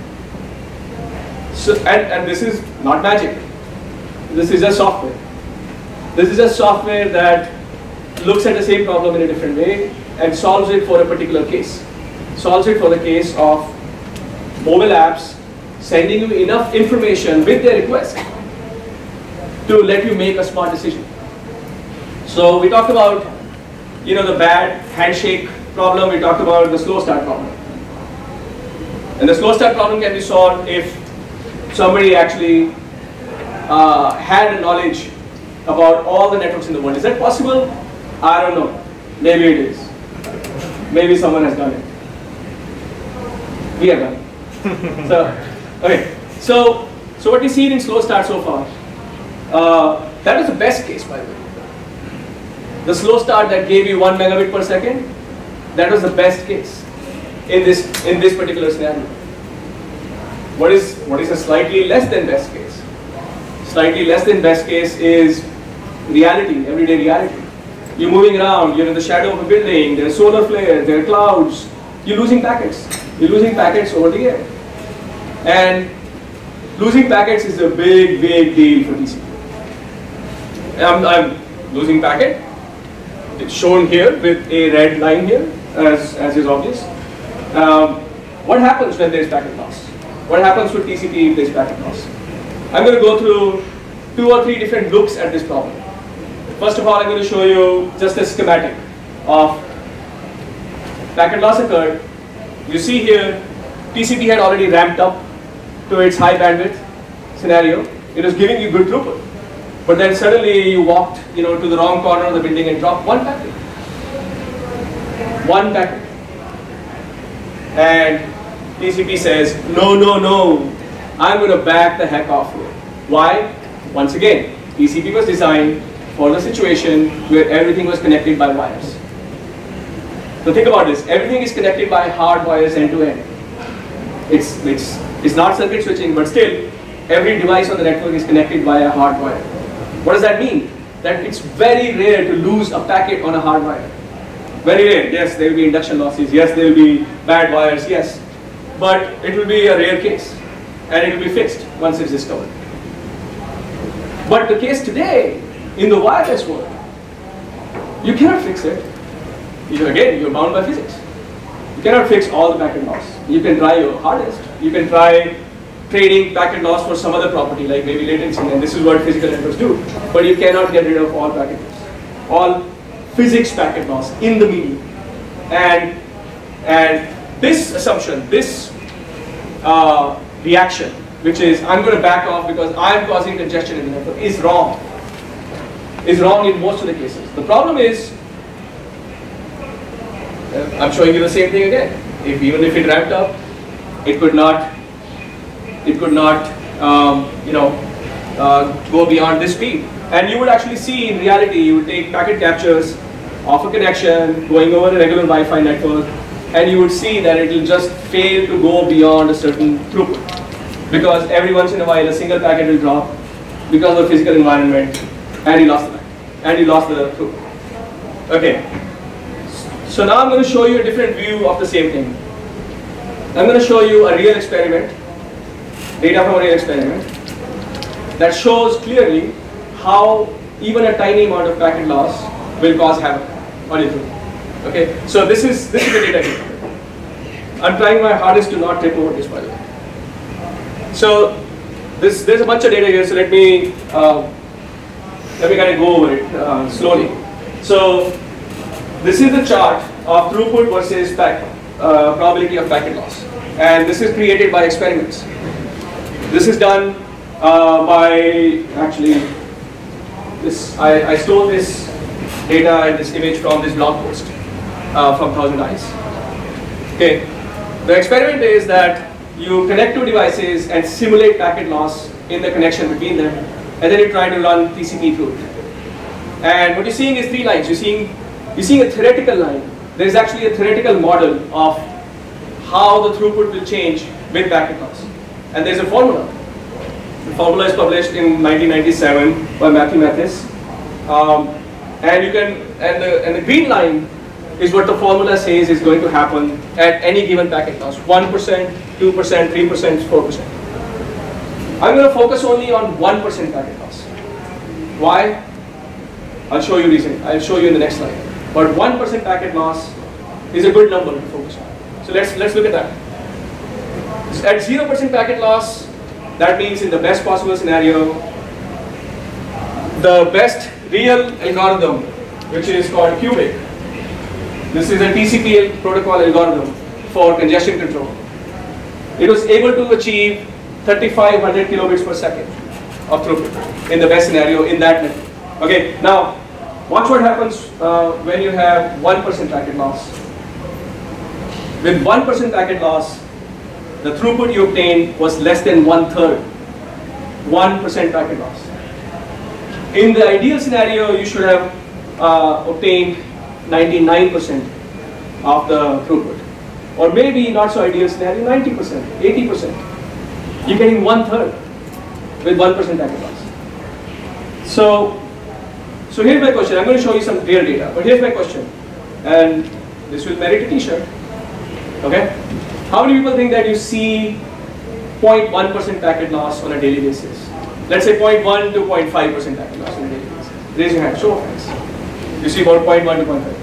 [SPEAKER 3] So, and, and this is not magic. This is just software. This is just software that looks at the same problem in a different way and solves it for a particular case. Solves it for the case of mobile apps sending you enough information with their request to let you make a smart decision. So we talked about you know the bad handshake problem, we talked about the slow start problem. And the slow start problem can be solved if somebody actually uh, had a knowledge about all the networks in the world. Is that possible? I don't know. Maybe it is. Maybe someone has done it. We have done so, okay. So, so what we see in slow start so far, uh, that is the best case by the way. The slow start that gave you one megabit per second, that was the best case in this in this particular scenario. What is what is a slightly less than best case? Slightly less than best case is reality, everyday reality. You're moving around, you're in the shadow of a building, there are solar flares, there are clouds, you're losing packets. You're losing packets over the air. And losing packets is a big, big deal for TCP. I'm, I'm losing packet. It's shown here with a red line here, as, as is obvious. Um, what happens when there's packet loss? What happens with TCP if there's packet loss? I'm going to go through two or three different looks at this problem. First of all, I'm going to show you just a schematic of packet loss occurred. You see here, TCP had already ramped up to its high bandwidth scenario. It was giving you good throughput. but then suddenly you walked, you know, to the wrong corner of the building and dropped one packet. One packet. And TCP says, no, no, no, I'm going to back the heck off here. Why? Once again, TCP was designed for the situation where everything was connected by wires. So think about this, everything is connected by hard wires end to end. It's, it's, it's not circuit switching, but still, every device on the network is connected by a hard wire. What does that mean? That it's very rare to lose a packet on a hard wire. Very rare. Yes, there will be induction losses. Yes, there will be bad wires. Yes. But it will be a rare case. And it will be fixed once it's discovered. But the case today, in the wireless world, you cannot fix it. You, again, you're bound by physics. You cannot fix all the packet loss. You can try your hardest. You can try trading packet loss for some other property like maybe latency and this is what physical networks do. But you cannot get rid of all packet loss. All physics packet loss in the medium. And, and this assumption, this uh, reaction, which is I'm going to back off because I'm causing congestion in the network, is wrong. Is wrong in most of the cases. The problem is, uh, I'm showing you the same thing again. If even if it ramped up, it could not it could not, um, you know, uh, go beyond this speed. And you would actually see in reality, you would take packet captures of a connection going over a regular Wi-Fi network, and you would see that it will just fail to go beyond a certain throughput. Because every once in a while, a single packet will drop because of the physical environment, and you lost the packet, and you lost the throughput. Okay. So now I'm going to show you a different view of the same thing. I'm going to show you a real experiment data from a real experiment that shows clearly how even a tiny amount of packet loss will cause havoc on your throughput. Okay, so this is this is the data here. I'm trying my hardest to not trip over this by the way. So this there's a bunch of data here, so let me uh, let me kind of go over it uh, slowly. So this is the chart of throughput versus pack, uh, probability of packet loss, and this is created by experiments. This is done uh, by actually this. I, I stole this data and this image from this blog post uh, from ThousandEyes. Okay, the experiment is that you connect two devices and simulate packet loss in the connection between them, and then you try to run TCP through it. And what you're seeing is three lines. You're seeing you're seeing a theoretical line. There is actually a theoretical model of how the throughput will change with packet loss. And there's a formula. The formula is published in 1997 by Matthew Mathis. Um, and you can, and the, and the green line is what the formula says is going to happen at any given packet loss. 1%, 2%, 3%, 4%. I'm going to focus only on 1% packet loss. Why? I'll show you reason. I'll show you in the next slide. But 1% packet loss is a good number to focus on. So let's, let's look at that. At 0% packet loss, that means in the best possible scenario, the best real algorithm, which is called CUBIC. This is a TCP protocol algorithm for congestion control. It was able to achieve 3500 kilobits per second of throughput in the best scenario in that network. Okay, now watch what happens uh, when you have 1% packet loss. With 1% packet loss, the throughput you obtained was less than one third, 1% packet loss. In the ideal scenario, you should have uh, obtained 99% of the throughput. Or maybe not so ideal scenario, 90%, 80%. You're getting one third with 1% packet loss. So, so here's my question. I'm going to show you some real data, but here's my question. And this will merit a t-shirt. Okay? How many people think that you see 0.1% packet loss on a daily basis? Let's say 0.1 to 0.5% packet loss on a daily basis. Raise your hand, show of hands. You see about 0.1 to 0.5.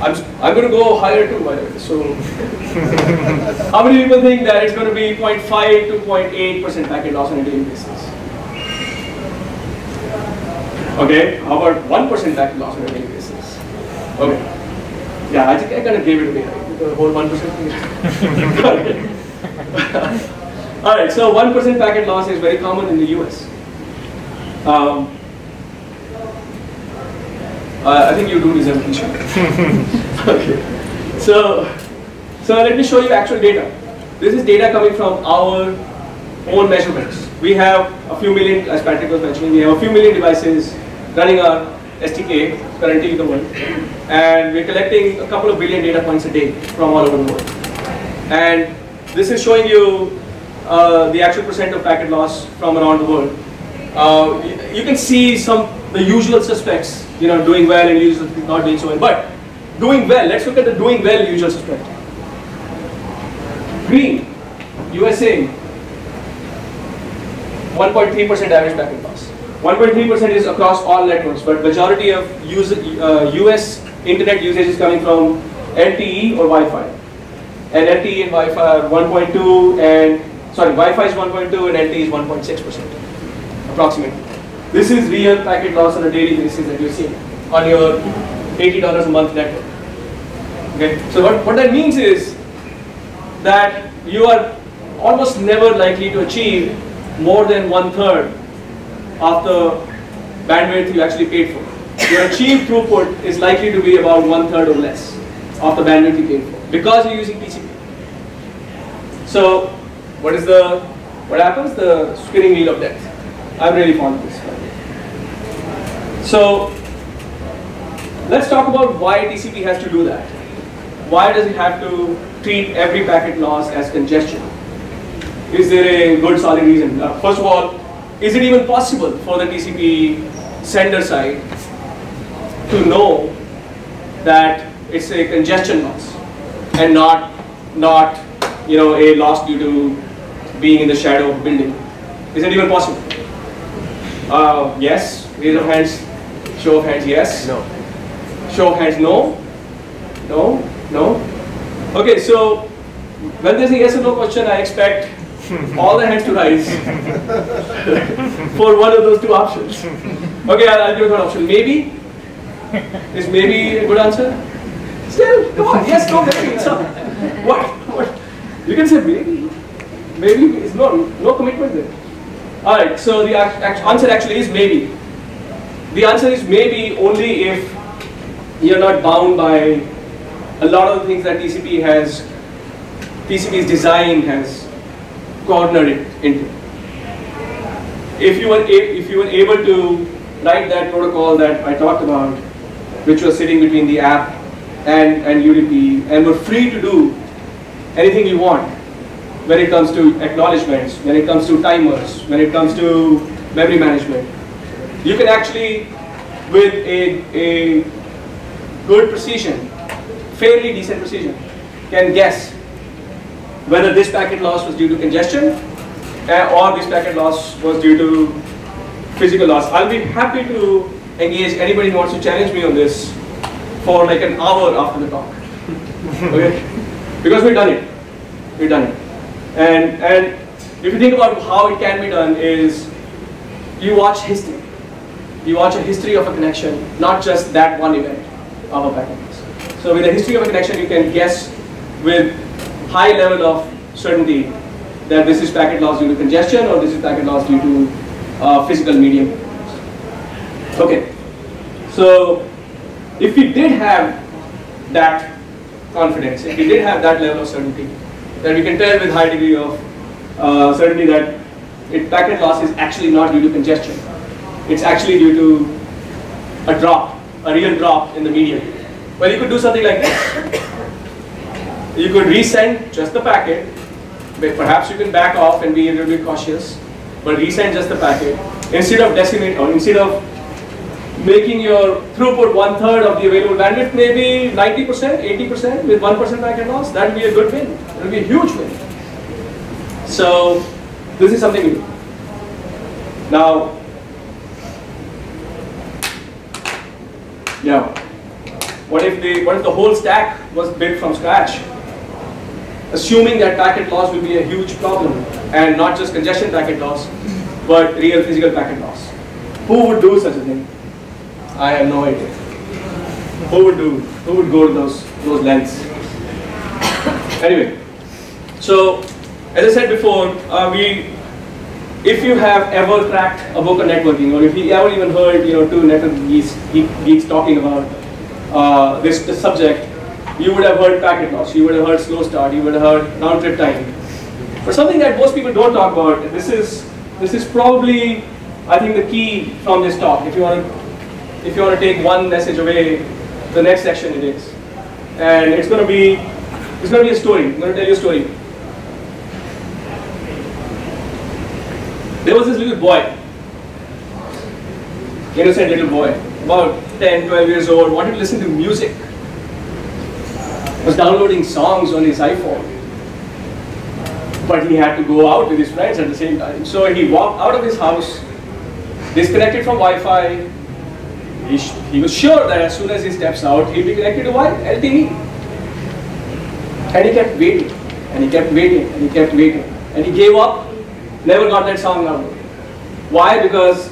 [SPEAKER 3] I'm, I'm going to go higher too, by the way. So, how many people think that it's going to be 0.5 to 0.8% packet loss on a daily basis? Okay, how about 1% packet loss on a daily basis? Okay. Yeah, I think I kind of gave it away, right? The whole 1% thing. All right, so 1% packet loss is very common in the US. Um, Uh, I think you do deserve a t-shirt. okay. So, so let me show you actual data. This is data coming from our own measurements. We have a few million, as Patrick was mentioning, we have a few million devices running our SDK currently in the world. And we're collecting a couple of billion data points a day from all over the world. And this is showing you uh, the actual percent of packet loss from around the world. Uh, you, you can see some the usual suspects, you know, doing well and usually not doing so well. But doing well, let's look at the doing well usual suspect. Green, USA, 1.3% average packet loss. 1.3% is across all networks, but majority of use, uh, US internet usage is coming from LTE or Wi-Fi. And LTE and Wi-Fi are 1.2 and, sorry, Wi-Fi is 1.2 and LTE is 1.6% approximately. This is real packet loss on a daily basis that you're seeing on your $80 a month network. Okay, so what, what that means is that you are almost never likely to achieve more than one third of the bandwidth you actually paid for. Your achieved throughput is likely to be about one third or less of the bandwidth you paid for because you're using TCP. So what is the what happens? The spinning wheel of death. I'm really fond of this. So let's talk about why TCP has to do that. Why does it have to treat every packet loss as congestion? Is there a good solid reason? Uh, first of all, is it even possible for the TCP sender side to know that it's a congestion loss and not not you know a loss due to being in the shadow of a building? Is it even possible? Uh, yes. Raise of hands. Show of hands. Yes.
[SPEAKER 10] No.
[SPEAKER 3] Show of hands. No. No. No. Okay. So when there's a yes or no question, I expect all the hands to rise for one of those two options. Okay, I'll, I'll give one option. Maybe is maybe a good answer. Still, come on. Yes, no, maybe. It's not. What? What? You can say maybe. Maybe it's no no commitment there. All right. So the answer actually is maybe. The answer is maybe only if you're not bound by a lot of the things that TCP has, TCP's design has cornered it into. If you were if you were able to write that protocol that I talked about, which was sitting between the app and and UDP, and were free to do anything you want when it comes to acknowledgements, when it comes to timers, when it comes to memory management, you can actually, with a, a good precision, fairly decent precision, can guess whether this packet loss was due to congestion uh, or this packet loss was due to physical loss. I'll be happy to engage anybody who wants to challenge me on this for like an hour after the talk. okay? Because we've done it. We've done it. And, and if you think about how it can be done is you watch history. You watch a history of a connection, not just that one event of a packet loss. So with a history of a connection, you can guess with high level of certainty that this is packet loss due to congestion or this is packet loss due to uh, physical medium. Okay, so if we did have that confidence, if we did have that level of certainty, that we can tell with high degree of uh, certainty that it, packet loss is actually not due to congestion. It's actually due to a drop, a real drop in the medium. Well, you could do something like this. You could resend just the packet. Perhaps you can back off and be a little bit cautious, but resend just the packet instead of decimate or instead of making your throughput one third of the available bandwidth, maybe 90%, 80% with 1% packet loss. That would be a good win. It would be a huge win. So this is something we do. Now, yeah. What if the what if the whole stack was built from scratch? Assuming that packet loss will be a huge problem, and not just congestion packet loss, but real physical packet loss. Who would do such a thing? I have no idea. Who would do? Who would go to those those lengths? Anyway, so as I said before, uh, we if you have ever cracked a book on networking, or if you ever even heard, you know, two network geeks, geeks talking about uh, this, this subject, you would have heard packet loss, you would have heard slow start, you would have heard round trip time. But something that most people don't talk about, this is this is probably, I think, the key from this talk. If you want to, if you want to take one message away, the next section it is, and it's going to be, it's going to be a story. I'm going to tell you a story. There was this little boy, innocent little boy, about 10, 12 years old, wanted to listen to music. Was downloading songs on his iPhone but he had to go out with his friends at the same time. So he walked out of his house, disconnected from Wi-Fi. He, he was sure that as soon as he steps out, he'll be connected to Wi LTE. And he kept waiting, and he kept waiting, and he kept waiting. And he gave up, never got that song downloaded. Why? Because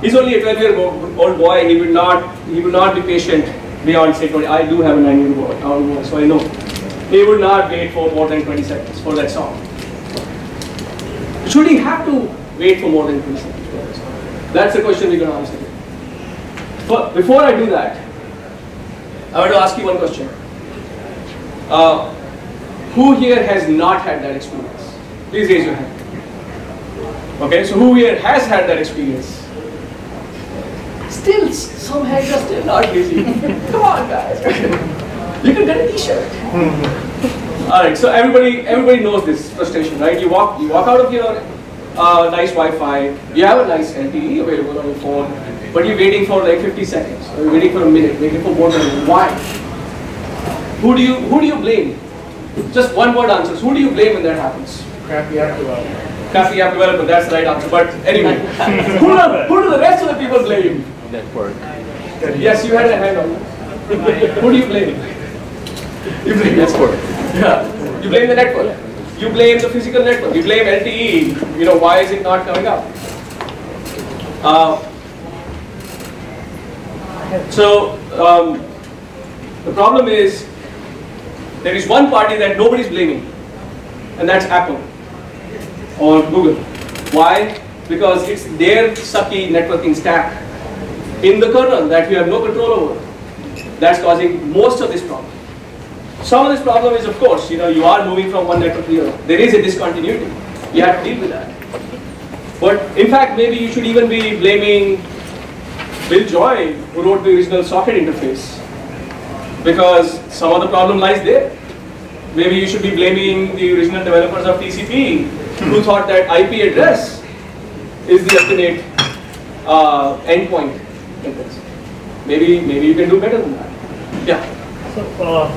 [SPEAKER 3] he's only a 12 year old boy, he would not, he would not be patient beyond say 20. I do have a 9 year old uh, boy, so I know. He would not wait for more than 20 seconds for that song. Should he have to wait for more than 20 seconds? That's the question we're going to answer. But before I do that, I want to ask you one question. Uh, who here has not had that experience? Please raise your hand. Okay, so who here has had that experience? Still, some hands are still not raising. Come on, guys. you can get a t-shirt. All right, so everybody everybody knows this frustration, right? You walk you walk out of your uh, nice Wi-Fi, you have a nice LTE available on your phone, but you're waiting for like 50 seconds, or you're waiting for a minute, waiting for more than a. Why? Who do you who do you blame? Just one word answers. Who do you blame when that happens?
[SPEAKER 6] Crappy app developer.
[SPEAKER 3] Crappy app developer. That's the right answer. But anyway, who, do, who do the rest of the people blame?
[SPEAKER 10] Network.
[SPEAKER 3] Yes, you had a hand on. who do you blame? You blame network. Yeah. You blame the network. You blame the physical network. You blame LTE. You know, why is it not coming up? Uh, so, um, the problem is, there is one party that nobody's blaming, and that's Apple or Google. Why? Because it's their sucky networking stack in the kernel that you have no control over. That's causing most of this problem. Some of this problem is, of course, you know, you are moving from one network to the other. There is a discontinuity. You have to deal with that. But in fact, maybe you should even be blaming Bill Joy, who wrote the original socket interface, because some of the problem lies there. Maybe you should be blaming the original developers of TCP, who thought that IP address is the ultimate uh, endpoint. Maybe, maybe you can do better than that. Yeah.
[SPEAKER 5] So, uh,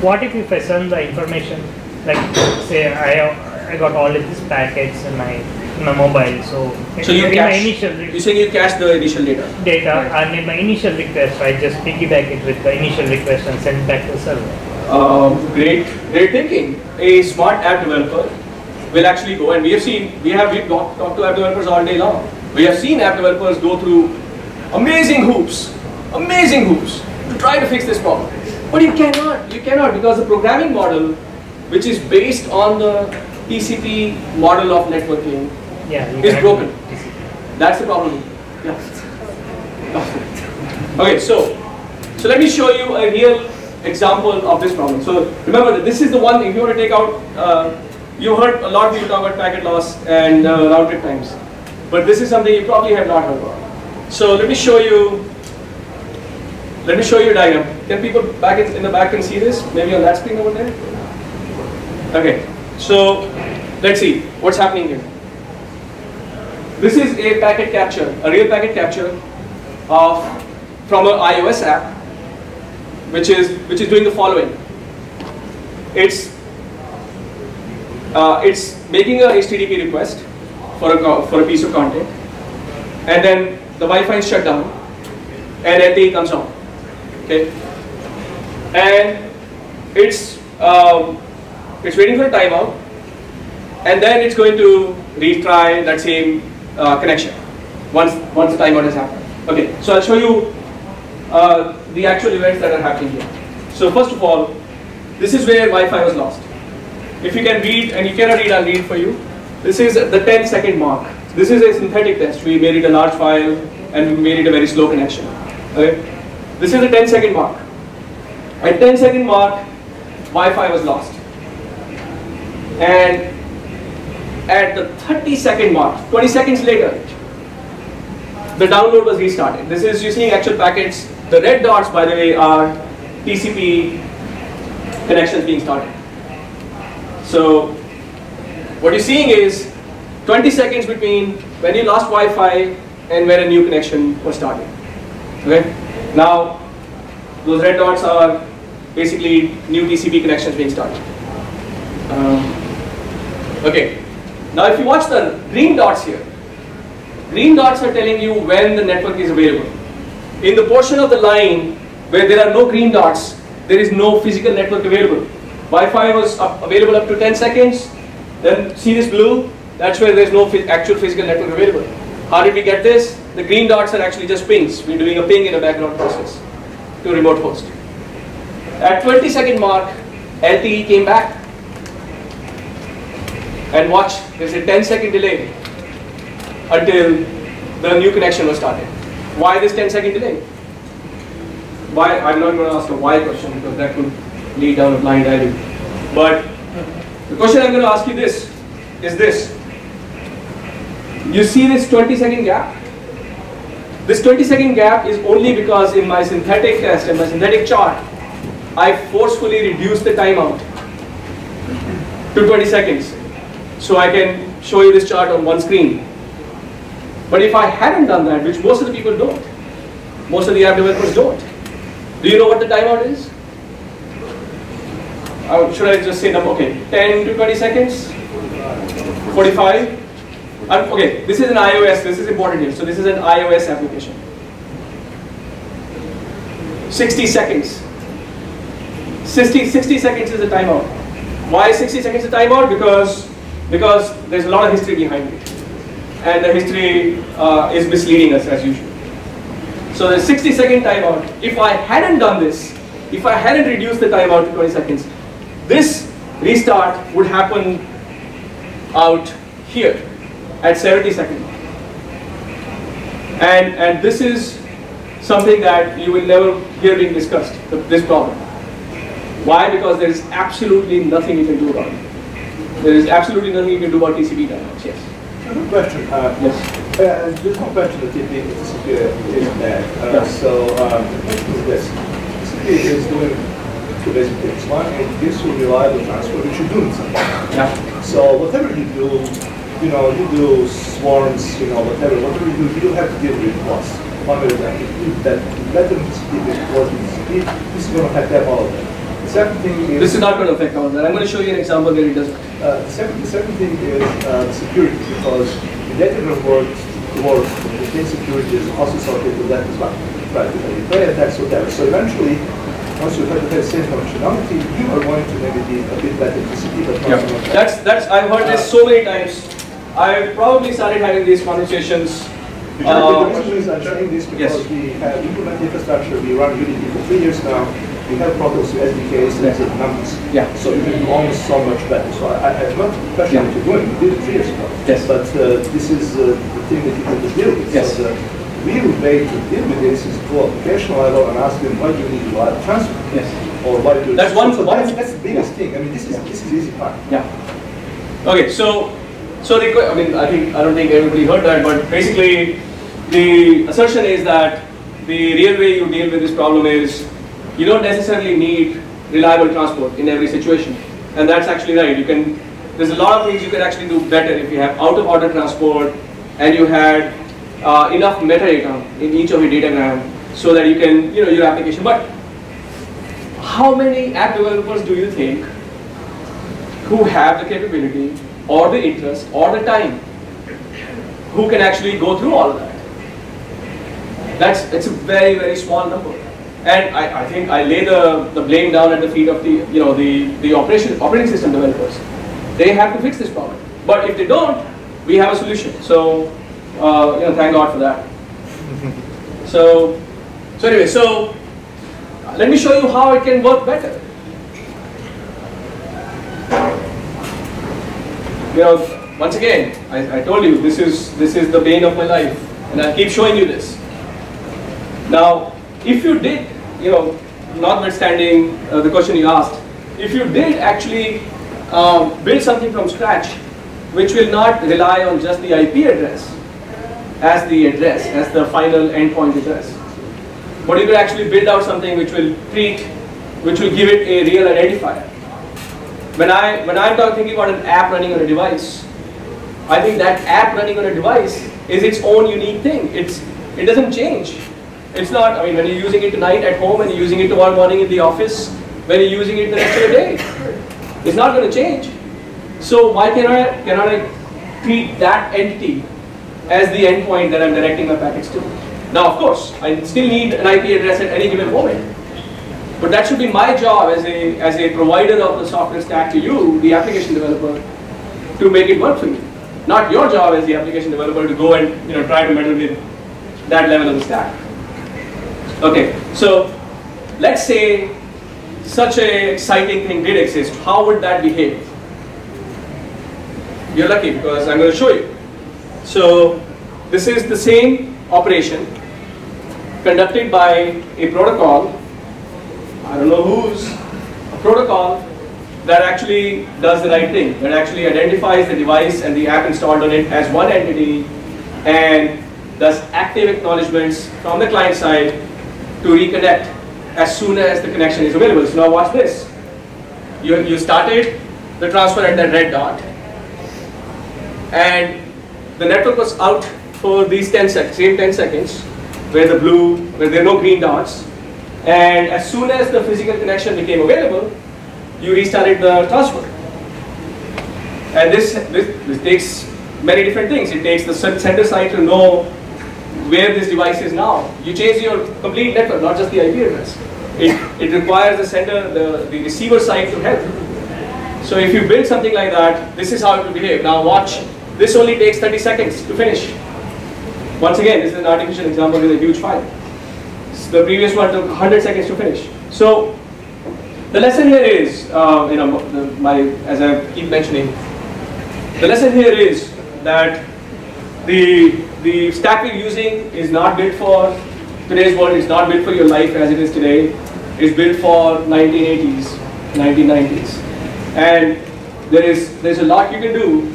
[SPEAKER 5] what if I send the information, like say I I got all of these packets in my my mobile, so,
[SPEAKER 3] so you
[SPEAKER 5] in
[SPEAKER 3] cache,
[SPEAKER 5] my initial
[SPEAKER 3] you saying you cache the initial data?
[SPEAKER 5] Data, and in my initial request, I just piggyback it with the initial request and send back to the server.
[SPEAKER 3] Um, great, great thinking. A smart app developer will actually go, and we have seen, we have we've talked, talked to app developers all day long. We have seen app developers go through amazing hoops, amazing hoops to try to fix this problem. But you cannot, you cannot because the programming model, which is based on the TCP model of networking,
[SPEAKER 5] yeah,
[SPEAKER 3] is broken. That's the problem. Yeah. Okay, so so let me show you a real example of this problem. So remember that this is the one, if you want to take out, uh, you heard a lot of people talk about packet loss and uh, round trip times. But this is something you probably have not heard about. So let me show you let me show you a diagram. Can people back in, in the back can see this? Maybe on that screen over there? Okay, so let's see what's happening here. This is a packet capture, a real packet capture of from an iOS app, which is which is doing the following. It's uh, it's making a HTTP request for a for a piece of content, and then the Wi-Fi is shut down, and LTE comes on okay and it's um, it's waiting for a timeout and then it's going to retry that same uh, connection once once the timeout has happened okay so I'll show you uh, the actual events that are happening here so first of all this is where Wi-Fi was lost if you can read and you cannot read I'll read for you this is the 10 second mark This is a synthetic test. We made it a large file and we made it a very slow connection. Okay? This is the 10 second mark. At 10 second mark, Wi-Fi was lost. And at the 30 second mark, 20 seconds later, the download was restarted. This is, you're seeing actual packets. The red dots, by the way, are TCP connections being started. So what you're seeing is 20 seconds between when you lost Wi-Fi and when a new connection was started. Okay. Now those red dots are basically new TCP connections being started. Um, okay. Now if you watch the green dots here, green dots are telling you when the network is available. In the portion of the line where there are no green dots, there is no physical network available. Wi-Fi was up, available up to 10 seconds, then see this blue, that's where there's no actual physical network available. How did we get this? The green dots are actually just pings. We're doing a ping in a background process to a remote host. At 20 second mark, LTE came back. And watch, there's a 10 second delay until the new connection was started. Why this 10 second delay? Why? I'm not going to ask a why question because that could lead down a blind alley. But the question I'm going to ask you this is this. You see this 20 second gap? This 20 second gap is only because in my synthetic test and my synthetic chart, I forcefully reduced the timeout to 20 seconds. So I can show you this chart on one screen. But if I hadn't done that, which most of the people don't, most of the app developers don't, do you know what the timeout is? Uh, should I just say number? Okay, 10 to 20 seconds, 45. Um, okay, this is an iOS. This is important here. So this is an iOS application. 60 seconds. 60, 60 seconds is the timeout. Why 60 seconds a timeout? Because because there's a lot of history behind it, and the history uh, is misleading us as usual. So the 60 second timeout. If I hadn't done this, if I hadn't reduced the timeout to 20 seconds, this restart would happen out here at 70 seconds. And, and this is something that you will never hear being discussed, this problem. Why? Because there is absolutely nothing you can do about it. There is absolutely nothing you can do about TCP timeouts, yes.
[SPEAKER 7] Another question. Uh,
[SPEAKER 3] yes.
[SPEAKER 7] Uh, there's no question that TCP, TCP is bad. Uh,
[SPEAKER 3] Yeah.
[SPEAKER 7] So um, the question is this. TCP is doing two basic things. One, it gives you reliable transfer, which you're doing something.
[SPEAKER 3] Yeah.
[SPEAKER 7] So whatever you do, you know, you do swarms, you know, whatever, whatever you do, you do have to deal with loss. One way or the other. If that better TCP is working TCP, this is going to affect them all of them. The second thing is...
[SPEAKER 3] This is not going to affect all that. I'm going to show you an example where it doesn't.
[SPEAKER 7] Uh, the, second, the second thing is uh, security, because the datagram works, works, the thing security is also associated with that as well. Right, you play attacks, whatever. So eventually, once you have the same functionality, you are going to maybe be a bit better TCP, but not so.
[SPEAKER 3] That's that's I've heard this so many times. I've probably started having these conversations.
[SPEAKER 7] The
[SPEAKER 3] uh,
[SPEAKER 7] reason is I'm saying this
[SPEAKER 3] Yes.
[SPEAKER 7] because we have implemented infrastructure, we run Unity for three years now, we have problems with SDKs and exit numbers.
[SPEAKER 3] Yeah.
[SPEAKER 7] So you can do almost so much better. So I, I I'm not questioning what you're doing, you did it three years ago.
[SPEAKER 3] Yes.
[SPEAKER 7] But uh, this is uh, the thing that you have to deal with.
[SPEAKER 3] Yes.
[SPEAKER 7] So the real way to deal with this is to go application level and ask them, why do you need reliable transfer?
[SPEAKER 3] Yes.
[SPEAKER 7] Or why do you...
[SPEAKER 3] That's one-
[SPEAKER 7] So that's, that's the biggest thing. I mean, this is, this is easy part.
[SPEAKER 3] Yeah. Okay, so so the I mean I think I don't think everybody heard that, but basically the assertion is that the real way you deal with this problem is you don't necessarily need reliable transport in every situation, and that's actually right. You can there's a lot of things you can actually do better if you have out of order transport and you had uh, enough metadata in each of your datagram so that you can you know your application. But how many app developers do you think who have the capability or the interest or the time who can actually go through all of that. That's it's a very very small number, and I, I think I lay the, the blame down at the feet of the you know the the operation operating system developers. They have to fix this problem, but if they don't, we have a solution. So uh, you know thank God for that. So so anyway, so let me show you how it can work better. you know, once again, I, I told you this is this is the bane of my life, and I keep showing you this. Now, if you did, you know, notwithstanding uh, the question you asked, if you did actually um, build something from scratch, which will not rely on just the IP address as the address, as the final endpoint address, but you could actually build out something which will treat, which will give it a real identifier. When I when I'm talking about an app running on a device, I think that app running on a device is its own unique thing. It's it doesn't change. It's not. I mean, when you're using it tonight at home and you're using it tomorrow morning in the office, when you're using it the rest of the day, it's not going to change. So why cannot I, cannot I treat that entity as the endpoint that I'm directing my packets to? Now, of course, I still need an IP address at any given moment. But that should be my job as a, as a provider of the software stack to you, the application developer, to make it work for you. Not your job as the application developer to go and you know try to meddle with that level of the stack. Okay, so let's say such a exciting thing did exist. How would that behave? You're lucky because I'm going to show you. So this is the same operation conducted by a protocol. I don't know whose a protocol that actually does the right thing, that actually identifies the device and the app installed on it as one entity and does active acknowledgements from the client side to reconnect as soon as the connection is available. So now watch this. You, you started the transfer at that red dot and the network was out for these 10 seconds, same 10 seconds where the blue, where there are no green dots and as soon as the physical connection became available, you restarted the transfer. And this, this, this takes many different things. It takes the sender side to know where this device is now. You change your complete network, not just the IP address. It, it requires the sender, the, the receiver side to help. So if you build something like that, this is how it will behave. Now watch, this only takes 30 seconds to finish. Once again, this is an artificial example with a huge file. The previous one took 100 seconds to finish. So the lesson here is, uh, you know, the, my, as I keep mentioning, the lesson here is that the, the stack we're using is not built for today's world, it's not built for your life as it is today. It's built for 1980s, 1990s. And there is there's a lot you can do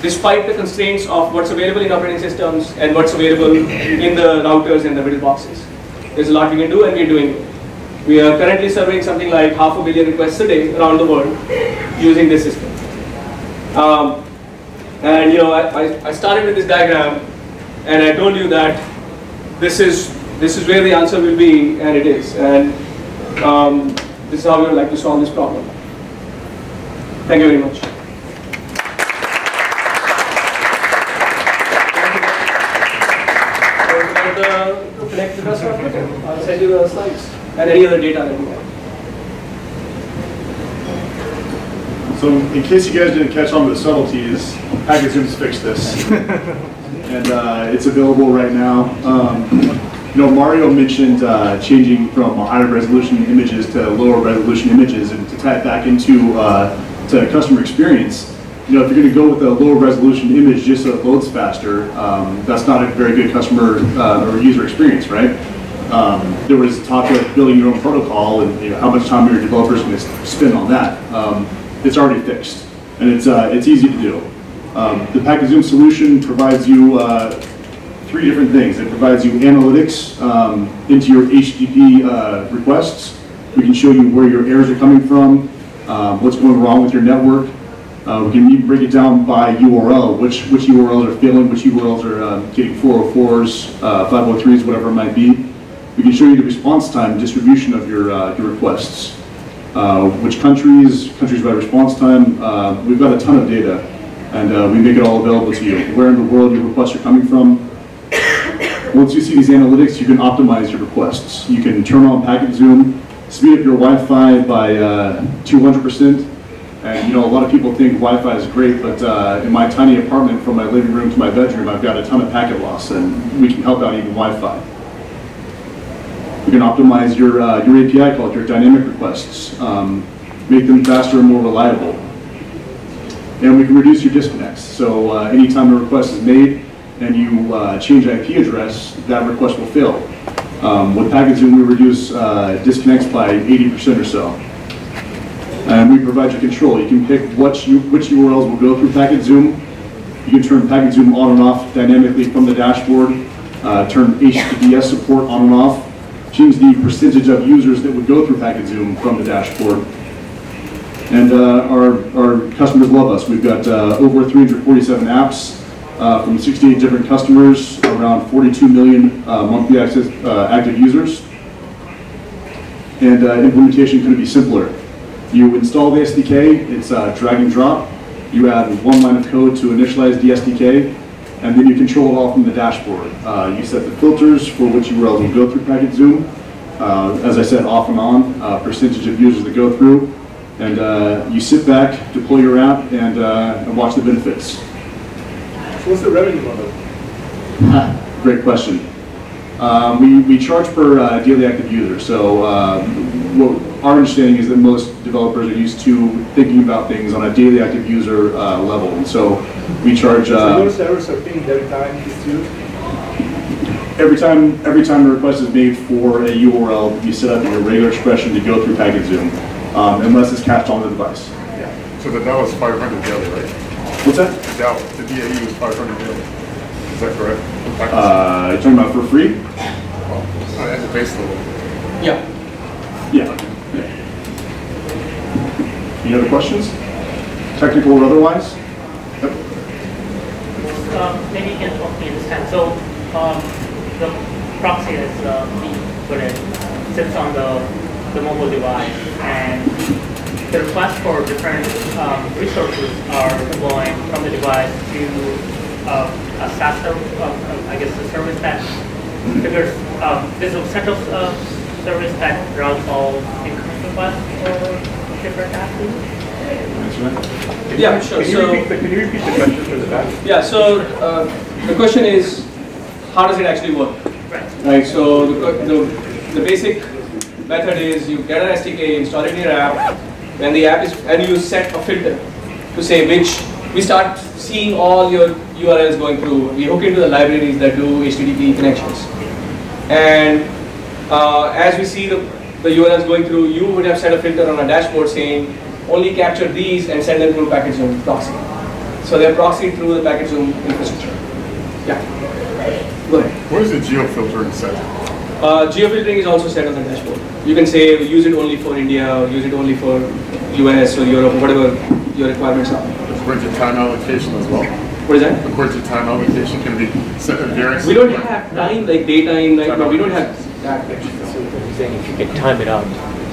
[SPEAKER 3] despite the constraints of what's available in operating systems and what's available in the routers and the middle boxes. There's a lot we can do and we're doing it. We are currently serving something like half a billion requests a day around the world using this system. Um, and you know, I, I started with this diagram and I told you that this is this is where the answer will be and it is. And um, this is how we would like to solve this problem. Thank you very much. Connect with us on Twitter. I'll send you the slides and any other data that you have.
[SPEAKER 2] So in case you guys didn't catch on to the subtleties, PacketZoom's fixed this. and uh, it's available right now. Um, you know, Mario mentioned uh, changing from higher resolution images to lower resolution images and to tie it back into uh, to customer experience. You know, if you're going to go with a lower resolution image just so it loads faster, um, that's not a very good customer uh, or user experience, right? Um, there was talk of building your own protocol and you know, how much time your developers going to spend on that. Um, it's already fixed, and it's uh, it's easy to do. Um, the PacketZoom solution provides you uh, three different things. It provides you analytics um, into your HTTP uh, requests. We can show you where your errors are coming from, um, what's going wrong with your network. Uh, we can even break it down by URL, which which URLs are failing, which URLs are uh, getting 404s, 503s, uh, whatever it might be. We can show you the response time distribution of your, uh, your requests. Uh, which countries, countries by response time. Uh, we've got a ton of data, and uh, we make it all available to you. Where in the world your requests are coming from. Once you see these analytics, you can optimize your requests. You can turn on PacketZoom, speed up your Wi-Fi by 200%. Uh, and you know, a lot of people think Wi-Fi is great, but uh, in my tiny apartment from my living room to my bedroom, I've got a ton of packet loss, and we can help out even Wi-Fi. Can optimize your, uh, your API calls, your dynamic requests, um, make them faster and more reliable. And we can reduce your disconnects. So uh, anytime a request is made and you uh, change IP address, that request will fail. Um, with PacketZoom, we reduce uh, disconnects by 80% or so. And we provide you control. You can pick which, you, which URLs will go through PacketZoom. You can turn PacketZoom on and off dynamically from the dashboard. Uh, turn HTTPS support on and off. Change the percentage of users that would go through PacketZoom from the dashboard. And uh, our, our customers love us. We've got uh, over 347 apps uh, from 68 different customers, around 42 million uh, monthly access, uh, active users. And uh, implementation couldn't be simpler. You install the SDK, it's drag and drop. You add one line of code to initialize the SDK, and then you control it all from the dashboard. Uh, you set the filters for which URLs will go through PacketZoom. Uh, as I said, off and on, uh, percentage of users that go through. And uh, you sit back, deploy your app, and, uh, and watch the benefits.
[SPEAKER 7] So what's the revenue model?
[SPEAKER 2] Great question. Um, we, we charge per uh, daily active user. So uh, what our understanding is that most developers are used to thinking about things on a daily active user uh, level. And so we charge
[SPEAKER 7] So
[SPEAKER 2] uh,
[SPEAKER 7] your servers are pinged every time it's used?
[SPEAKER 2] every time every time a request is made for a URL, you set up your regular expression to go through PacketZoom, um, unless it's cached on the device. Yeah.
[SPEAKER 11] So the DAO is 500 daily, right?
[SPEAKER 2] What's that?
[SPEAKER 11] The DAO, the DAU is 500 daily. Is that correct?
[SPEAKER 2] Uh, you're talking about for free?
[SPEAKER 11] Oh, at the base level.
[SPEAKER 3] Yeah.
[SPEAKER 2] Yeah. Any other questions? Technical or otherwise? Yep.
[SPEAKER 5] Um, maybe you can help me understand. So, um, the proxy is uh, being put in, sits on the, the mobile device, and the request for different um, resources are going from the device to uh, a SaaS, serv- uh, uh, I guess, a service that figures, um, there's a set of uh, service that routes all incoming requests for different apps.
[SPEAKER 3] Yeah, sure.
[SPEAKER 8] Can you
[SPEAKER 3] So,
[SPEAKER 8] repeat the, can you repeat the question for the back?
[SPEAKER 3] yeah, so uh, the question is, how does it actually work?
[SPEAKER 5] Right.
[SPEAKER 3] Right, so the, the, the basic method is you get an SDK, install it in your app, when the app is, and you set a filter to say which, we start seeing all your URLs going through, we hook into the libraries that do HTTP connections. And uh, as we see the, the URLs going through, you would have set a filter on a dashboard saying, only capture these and send them through PacketZoom proxy. So they're proxied through the PacketZoom infrastructure. Yeah. Go ahead.
[SPEAKER 11] Where is the geo filtering set?
[SPEAKER 3] Uh, geofiltering is also set on the dashboard. You can say use it only for India, or use it only for US or Europe, whatever your requirements are.
[SPEAKER 11] According to time allocation as well?
[SPEAKER 3] What is that?
[SPEAKER 11] According to time allocation, can be set at?
[SPEAKER 3] We don't have time like daytime, like, no, we don't have that.
[SPEAKER 12] He's saying if you can time it out,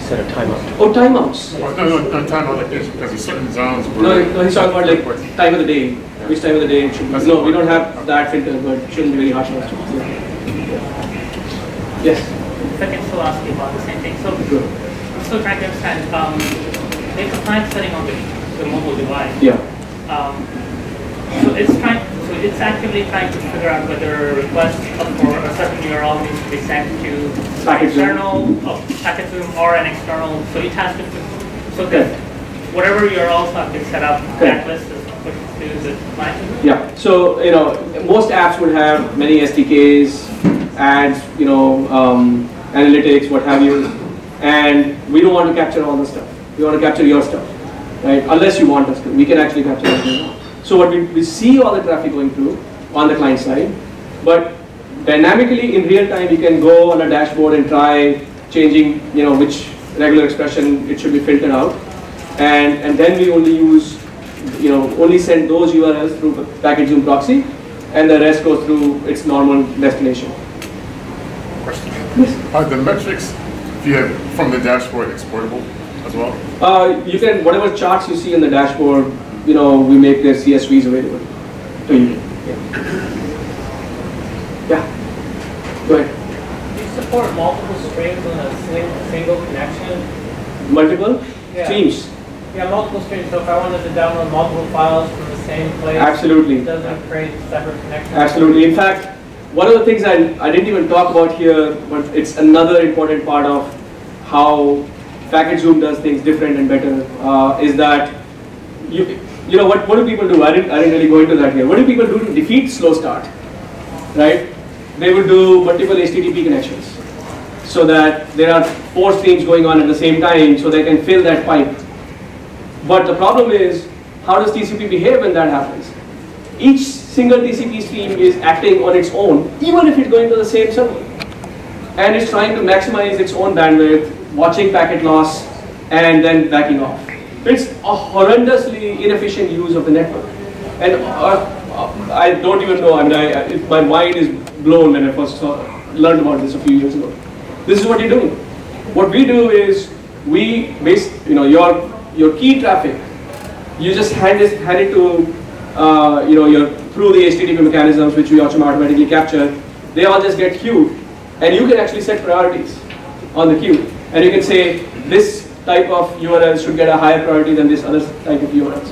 [SPEAKER 12] set a timeout.
[SPEAKER 3] Oh, timeouts.
[SPEAKER 11] Well, No, no, no, time allocation, because there's certain zones
[SPEAKER 3] No,
[SPEAKER 11] where.
[SPEAKER 3] no, he's talking about like time of the day, which time of the day it should be. No, we don't have that filter, but it shouldn't be very harsh on us. Yes.
[SPEAKER 5] Second I can still ask you about the same thing. So, I'm still trying to understand, um, there's a client setting on the, the mobile device.
[SPEAKER 3] Yeah.
[SPEAKER 5] Um, so it's trying, so it's actively trying to figure out whether a request for a certain URL needs to be sent to an
[SPEAKER 3] PacketZoom.
[SPEAKER 5] external, oh, PacketZoom or an external, so it has to, so that whatever URLs have been set up, that list is pushed to the client.
[SPEAKER 3] Yeah, so, you know, most apps would have many SDKs, ads, you know, um, analytics, what have you, and we don't want to capture all the stuff. We want to capture your stuff, right? Unless you want us to, we can actually capture everything. So what we, we see all the traffic going through on the client side, but dynamically in real time, you can go on a dashboard and try changing, you know, which regular expression it should be filtered out. And, and then we only use, you know, only send those URLs through the PacketZoom proxy, and the rest goes through its normal destination.
[SPEAKER 11] Question. Are the metrics via, from the dashboard exportable as well?
[SPEAKER 3] Uh, you can, whatever charts you see in the dashboard, you know, we make their CSVs available to you. Yeah. Yeah. Go ahead.
[SPEAKER 13] Do you support multiple streams on a single connection?
[SPEAKER 3] Multiple
[SPEAKER 13] Yeah.
[SPEAKER 3] streams.
[SPEAKER 13] Yeah, multiple streams. So if I wanted to download multiple files from the same place,
[SPEAKER 3] Absolutely.
[SPEAKER 13] it doesn't create separate connections.
[SPEAKER 3] Absolutely. In fact, one of the things I, I didn't even talk about here, but it's another important part of how PacketZoom does things different and better, uh, is that you, you know, what, what do people do? I didn't, I didn't really go into that here. What do people do to defeat slow start? Right? They would do multiple HTTP connections so that there are four streams going on at the same time so they can fill that pipe. But the problem is, how does TCP behave when that happens? Each single TCP stream is acting on its own, even if it's going to the same server. And it's trying to maximize its own bandwidth, watching packet loss, and then backing off. It's a horrendously inefficient use of the network. And uh, I don't even know, I mean, I, my mind is blown when I first saw, learned about this a few years ago. This is what you're doing. What we do is, we base, you know, your, your key traffic, you just hand it, hand it to, uh, you know, your, through the HTTP mechanisms which we automatically capture, they all just get queued. And you can actually set priorities on the queue. And you can say, this type of URLs should get a higher priority than this other type of URLs.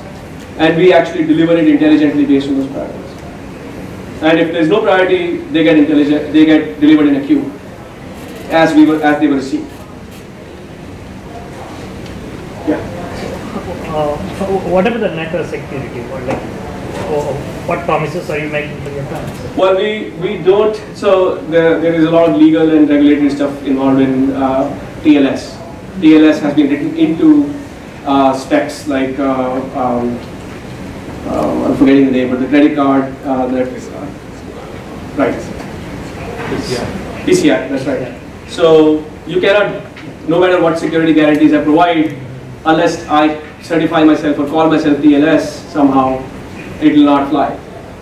[SPEAKER 3] And we actually deliver it intelligently based on those priorities. And if there's no priority, they get intelligent, they get delivered in a queue as we were as they were received. Yeah.
[SPEAKER 5] Uh, whatever the network security, or like, or what promises are you making to your clients?
[SPEAKER 3] Well, we, we don't, so there, there is a lot of legal and regulatory stuff involved in uh, TLS. TLS has been written into uh, specs like, uh, um, uh, I'm forgetting the name, but the credit card, uh, that, uh, right. PCI. PCI, that's right. So you cannot, no matter what security guarantees I provide, unless I certify myself or call myself TLS somehow, it will not fly.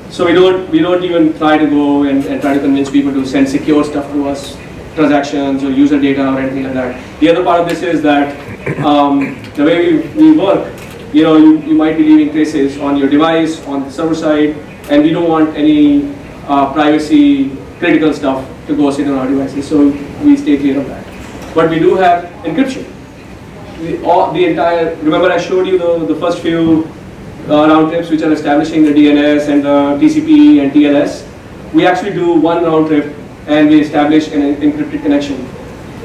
[SPEAKER 3] So we don't we don't even try to go and, and try to convince people to send secure stuff to us, transactions or user data or anything like that. The other part of this is that um, the way we, we work, you know, you, you might be leaving traces on your device, on the server side, and we don't want any uh, privacy critical stuff to go sit on our devices. So we stay clear of that. But we do have encryption. The, all, the entire, remember I showed you the, the first few uh, round trips which are establishing the DNS and the TCP and TLS. We actually do one round trip and we establish an encrypted connection.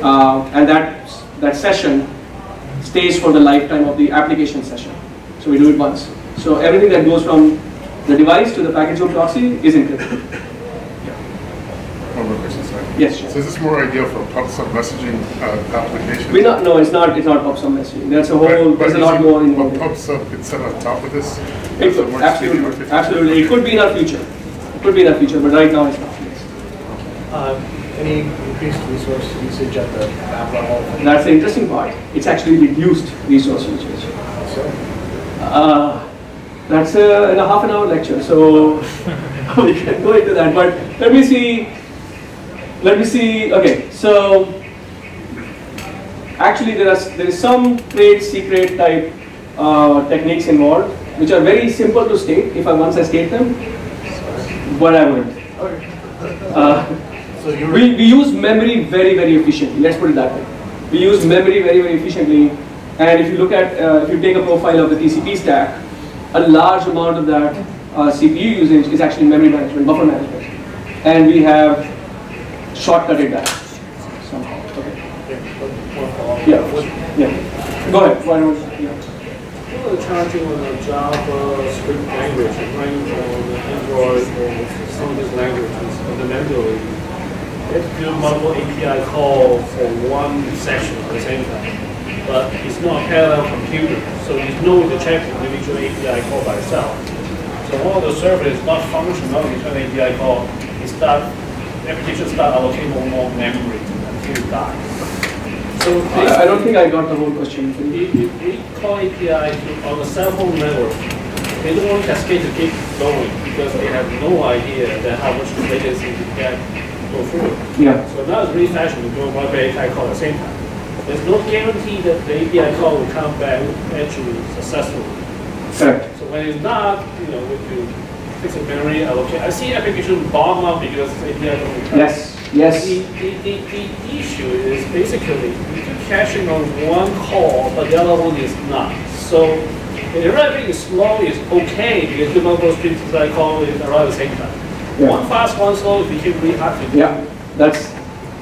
[SPEAKER 3] Uh, and that, that session stays for the lifetime of the application session. So we do it once. So everything that goes from the device to the PacketZoom proxy is encrypted. Yeah.
[SPEAKER 11] One more question, sorry.
[SPEAKER 3] Yes, sure.
[SPEAKER 11] So is this more ideal for PubSub messaging uh, applications?
[SPEAKER 3] We not, no, it's not, it's not PubSub messaging. That's a whole,
[SPEAKER 11] But-
[SPEAKER 3] there's a lot more in
[SPEAKER 11] But PubSub could sit on top of this?
[SPEAKER 3] It could, absolutely, absolutely. It could be in our future. It could be in our future, but right now it's not.
[SPEAKER 7] Uh, Any increased resource usage at the app level?
[SPEAKER 3] That's the interesting part. It's actually reduced resource usage.
[SPEAKER 7] So,
[SPEAKER 3] Uh, that's a, in a half an hour lecture, so we can go into that. But let me see. Let me see. Okay, so actually there is there is some trade secret type uh, techniques involved, which are very simple to state. If I once I state them, but I wouldn't. Uh, we, we use memory very, very efficiently. Let's put it that way. We use memory very, very efficiently. And if you look at, uh, if you take a profile of the TCP stack, a large amount of that uh, CPU usage is actually memory management, buffer management. And we have shortcutted that somehow. Okay. Yeah. Yeah. Go ahead. Why don't you? Yeah.
[SPEAKER 13] People are charging on a JavaScript language, running on Android or some of these languages fundamentally. Have to do multiple API calls for one session at the same time. But it's not a parallel computer, so there's no way to check the individual API call by itself. So one of the server is not functional between API call, it start, application start allocating more, memory until it dies. So
[SPEAKER 3] I, I don't think I got the whole question.
[SPEAKER 13] if, if we call API on the cell phone network, they don't want Cascade to keep going because they have no idea that how much latency to get go through.
[SPEAKER 3] Yeah.
[SPEAKER 13] So now it's really fashionable to do one API call at the same time. There's no guarantee that the API call will come back actually successfully.
[SPEAKER 3] Correct.
[SPEAKER 13] So when it's not, you know, if you fix a memory allocate, I see application bomb up because API return.
[SPEAKER 3] Yes. Yes.
[SPEAKER 13] The, the, the, the issue is basically you do caching on one call, but the other one is not. So if everything is slow is okay because the number of streams that I call is around the same time.
[SPEAKER 3] Yeah.
[SPEAKER 13] One fast, one slow, it became really hard to do.
[SPEAKER 3] Yeah. That's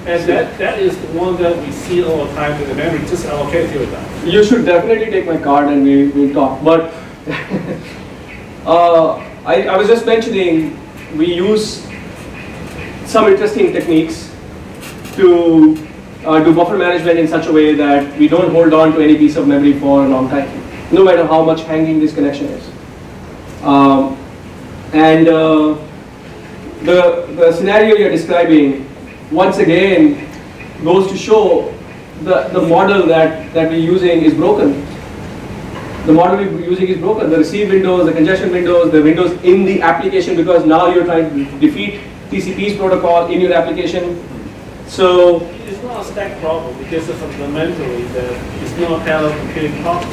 [SPEAKER 13] And that, that is the one that we see all the time in the memory, just allocate to that.
[SPEAKER 3] You should definitely take my card and we will talk. But uh, I, I was just mentioning we use some interesting techniques to uh, do buffer management in such a way that we don't hold on to any piece of memory for a long time, no matter how much hanging this connection is. Um, and uh, the, the scenario you're describing, once again, goes to show the, the model that, that we're using is broken. The model we're using is broken. The receive windows, the congestion windows, the windows in the application because now you're trying to defeat TCP's protocol in your application. So
[SPEAKER 13] It's not a stack problem because fundamentally that it's not a parallel computing problem.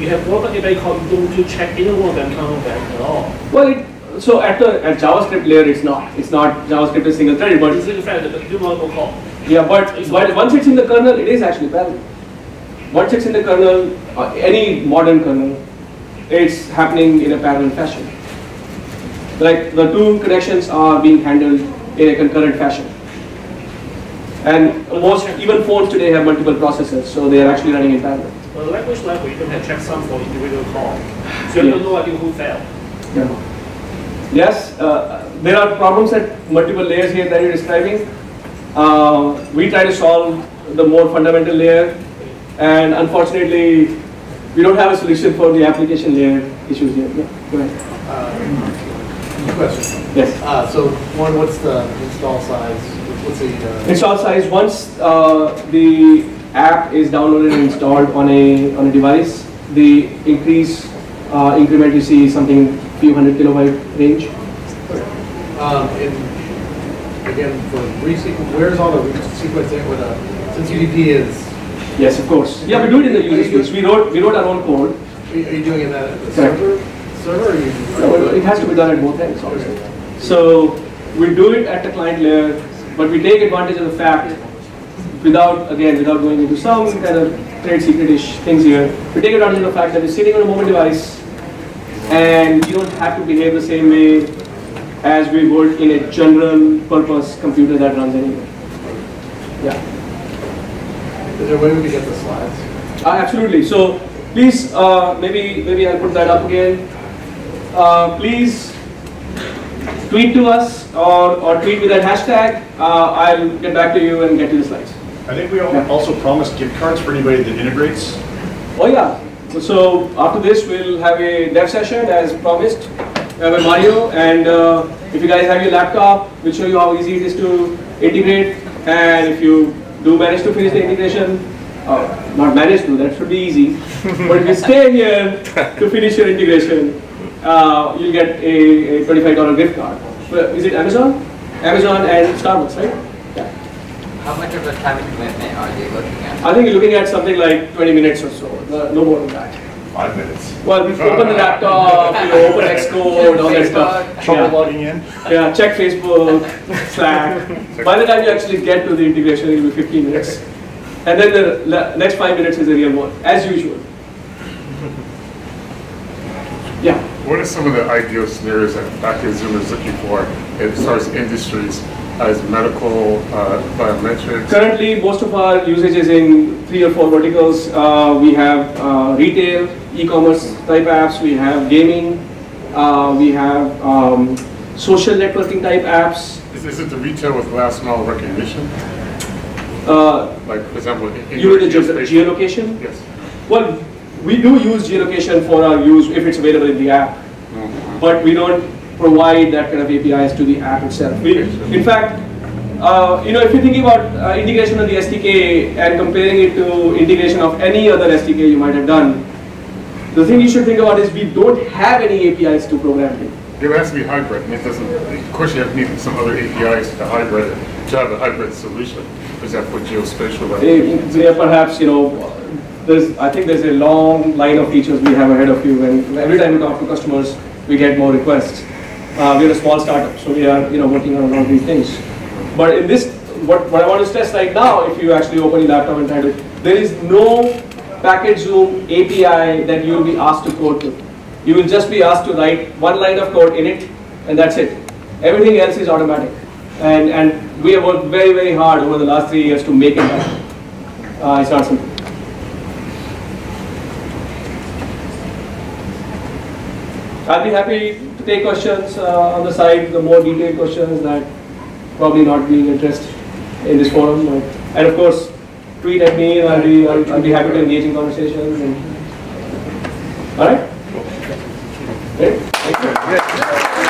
[SPEAKER 13] You have one call, you don't do check any one of them coming back at all.
[SPEAKER 3] Well, it, so at the at JavaScript layer, it's not. It's not JavaScript is single threaded, but
[SPEAKER 13] It's that call.
[SPEAKER 3] yeah, but but once it's in the kernel, it is actually parallel. Once it's in the kernel, uh, any modern kernel, it's happening in a parallel fashion. Like the two connections are being handled in a concurrent fashion. And most even phones today have multiple processors, so they are actually running in parallel.
[SPEAKER 13] Well, language level, you don't have checksum for individual call. So you
[SPEAKER 3] Yeah.
[SPEAKER 13] don't know who failed.
[SPEAKER 3] Yeah. Yes, uh, there are problems at multiple layers here that you're describing. Uh, we try to solve the more fundamental layer, and unfortunately, we don't have a solution for the application layer issues here. Yeah, go ahead.
[SPEAKER 14] Uh, Question.
[SPEAKER 3] Yes.
[SPEAKER 14] Uh, so one, what's the install size? What's the, uh,
[SPEAKER 3] Install size, once uh, the app is downloaded and installed on a, on a device, the increase uh, increment you see is something few hundred kilobyte range.
[SPEAKER 14] um, and again, for resequence, where's all the resequencing with a, since UDP is,
[SPEAKER 3] Yes, of course. Yeah, we do it in the user space. We wrote, we wrote our own code.
[SPEAKER 14] are you doing it at the
[SPEAKER 3] Correct.
[SPEAKER 14] server? Server or you?
[SPEAKER 3] No, it has to be done at both ends also. So we do it at the client layer, but we take advantage of the fact, without, again, without going into some kind of trade secret-ish things here, we take advantage of the fact that you're sitting on a mobile device and you don't have to behave the same way as we would in a general purpose computer that runs anywhere. Yeah.
[SPEAKER 14] Is there a way we can get the slides?
[SPEAKER 3] Uh, absolutely. So please, uh, maybe maybe I'll put that up again. Uh, please tweet to us or, or tweet with that hashtag. Uh, I'll get back to you and get you the slides.
[SPEAKER 2] I think we al- also promised gift cards for anybody that integrates.
[SPEAKER 3] Oh yeah. So after this, we'll have a dev session as promised uh, by Mario. And uh, if you guys have your laptop, we'll show you how easy it is to integrate. And if you do manage to finish the integration, uh, not manage to, that should be easy. but if you stay here to finish your integration, uh, you'll get a, a $25 gift card. Is it Amazon? Amazon and Starbucks, right? Yeah.
[SPEAKER 15] How much of a time commitment are they looking at?
[SPEAKER 3] I think you're looking at something like 20 minutes or so, no no more than that.
[SPEAKER 11] Five minutes.
[SPEAKER 3] Well, we open the laptop, you know, open Xcode, all that stuff.
[SPEAKER 11] Trouble
[SPEAKER 3] Yeah.
[SPEAKER 11] logging in?
[SPEAKER 3] Yeah, check Facebook, Slack. By the time you actually get to the integration, it'll be 15 minutes. And then the next five minutes is the real work, as usual. Yeah.
[SPEAKER 11] What are some of the ideal scenarios that Dr. Zoom is looking for as far as industries, as medical, uh, biometrics?
[SPEAKER 3] Currently, most of our usage is in three or four verticals. Uh, we have uh, retail, e-commerce type apps, we have gaming, uh, we have um, social networking type apps.
[SPEAKER 11] Is, is it the retail with last mile recognition?
[SPEAKER 3] Uh,
[SPEAKER 11] Like, for example, in
[SPEAKER 3] You mean the geolocation?
[SPEAKER 11] Yes.
[SPEAKER 3] Well, we do use geolocation for our use if it's available in the app, but we don't provide that kind of APIs to the app itself. We, in fact, uh, you know, if you're thinking about uh, integration of the SDK and comparing it to integration of any other SDK you might have done, the thing you should think about is we don't have any APIs to program in.
[SPEAKER 11] It has to be hybrid, and it doesn't, of course you have to need some other APIs to hybrid, it, to have a hybrid solution. For example, geospatial.
[SPEAKER 3] Eh, There perhaps, you know, there's, I think there's a long line of features we have ahead of you, and every time we talk to customers, we get more requests. Uh, we're a small startup, so we are, you know, working on a lot of these things. But in this, what, what I want to stress right now, if you actually open your laptop and try to, there is no PacketZoom API that you will be asked to code to. You will just be asked to write one line of code in it, and that's it. Everything else is automatic. And, and we have worked very, very hard over the last three years to make it happen. Uh, it's not simple. I'll be happy take questions uh, on the side, the more detailed questions that probably not being addressed in this forum. uh, And of course, tweet at me I'll be, I'll, I'll be happy to engage in conversations. And, all right? Great. Thank you.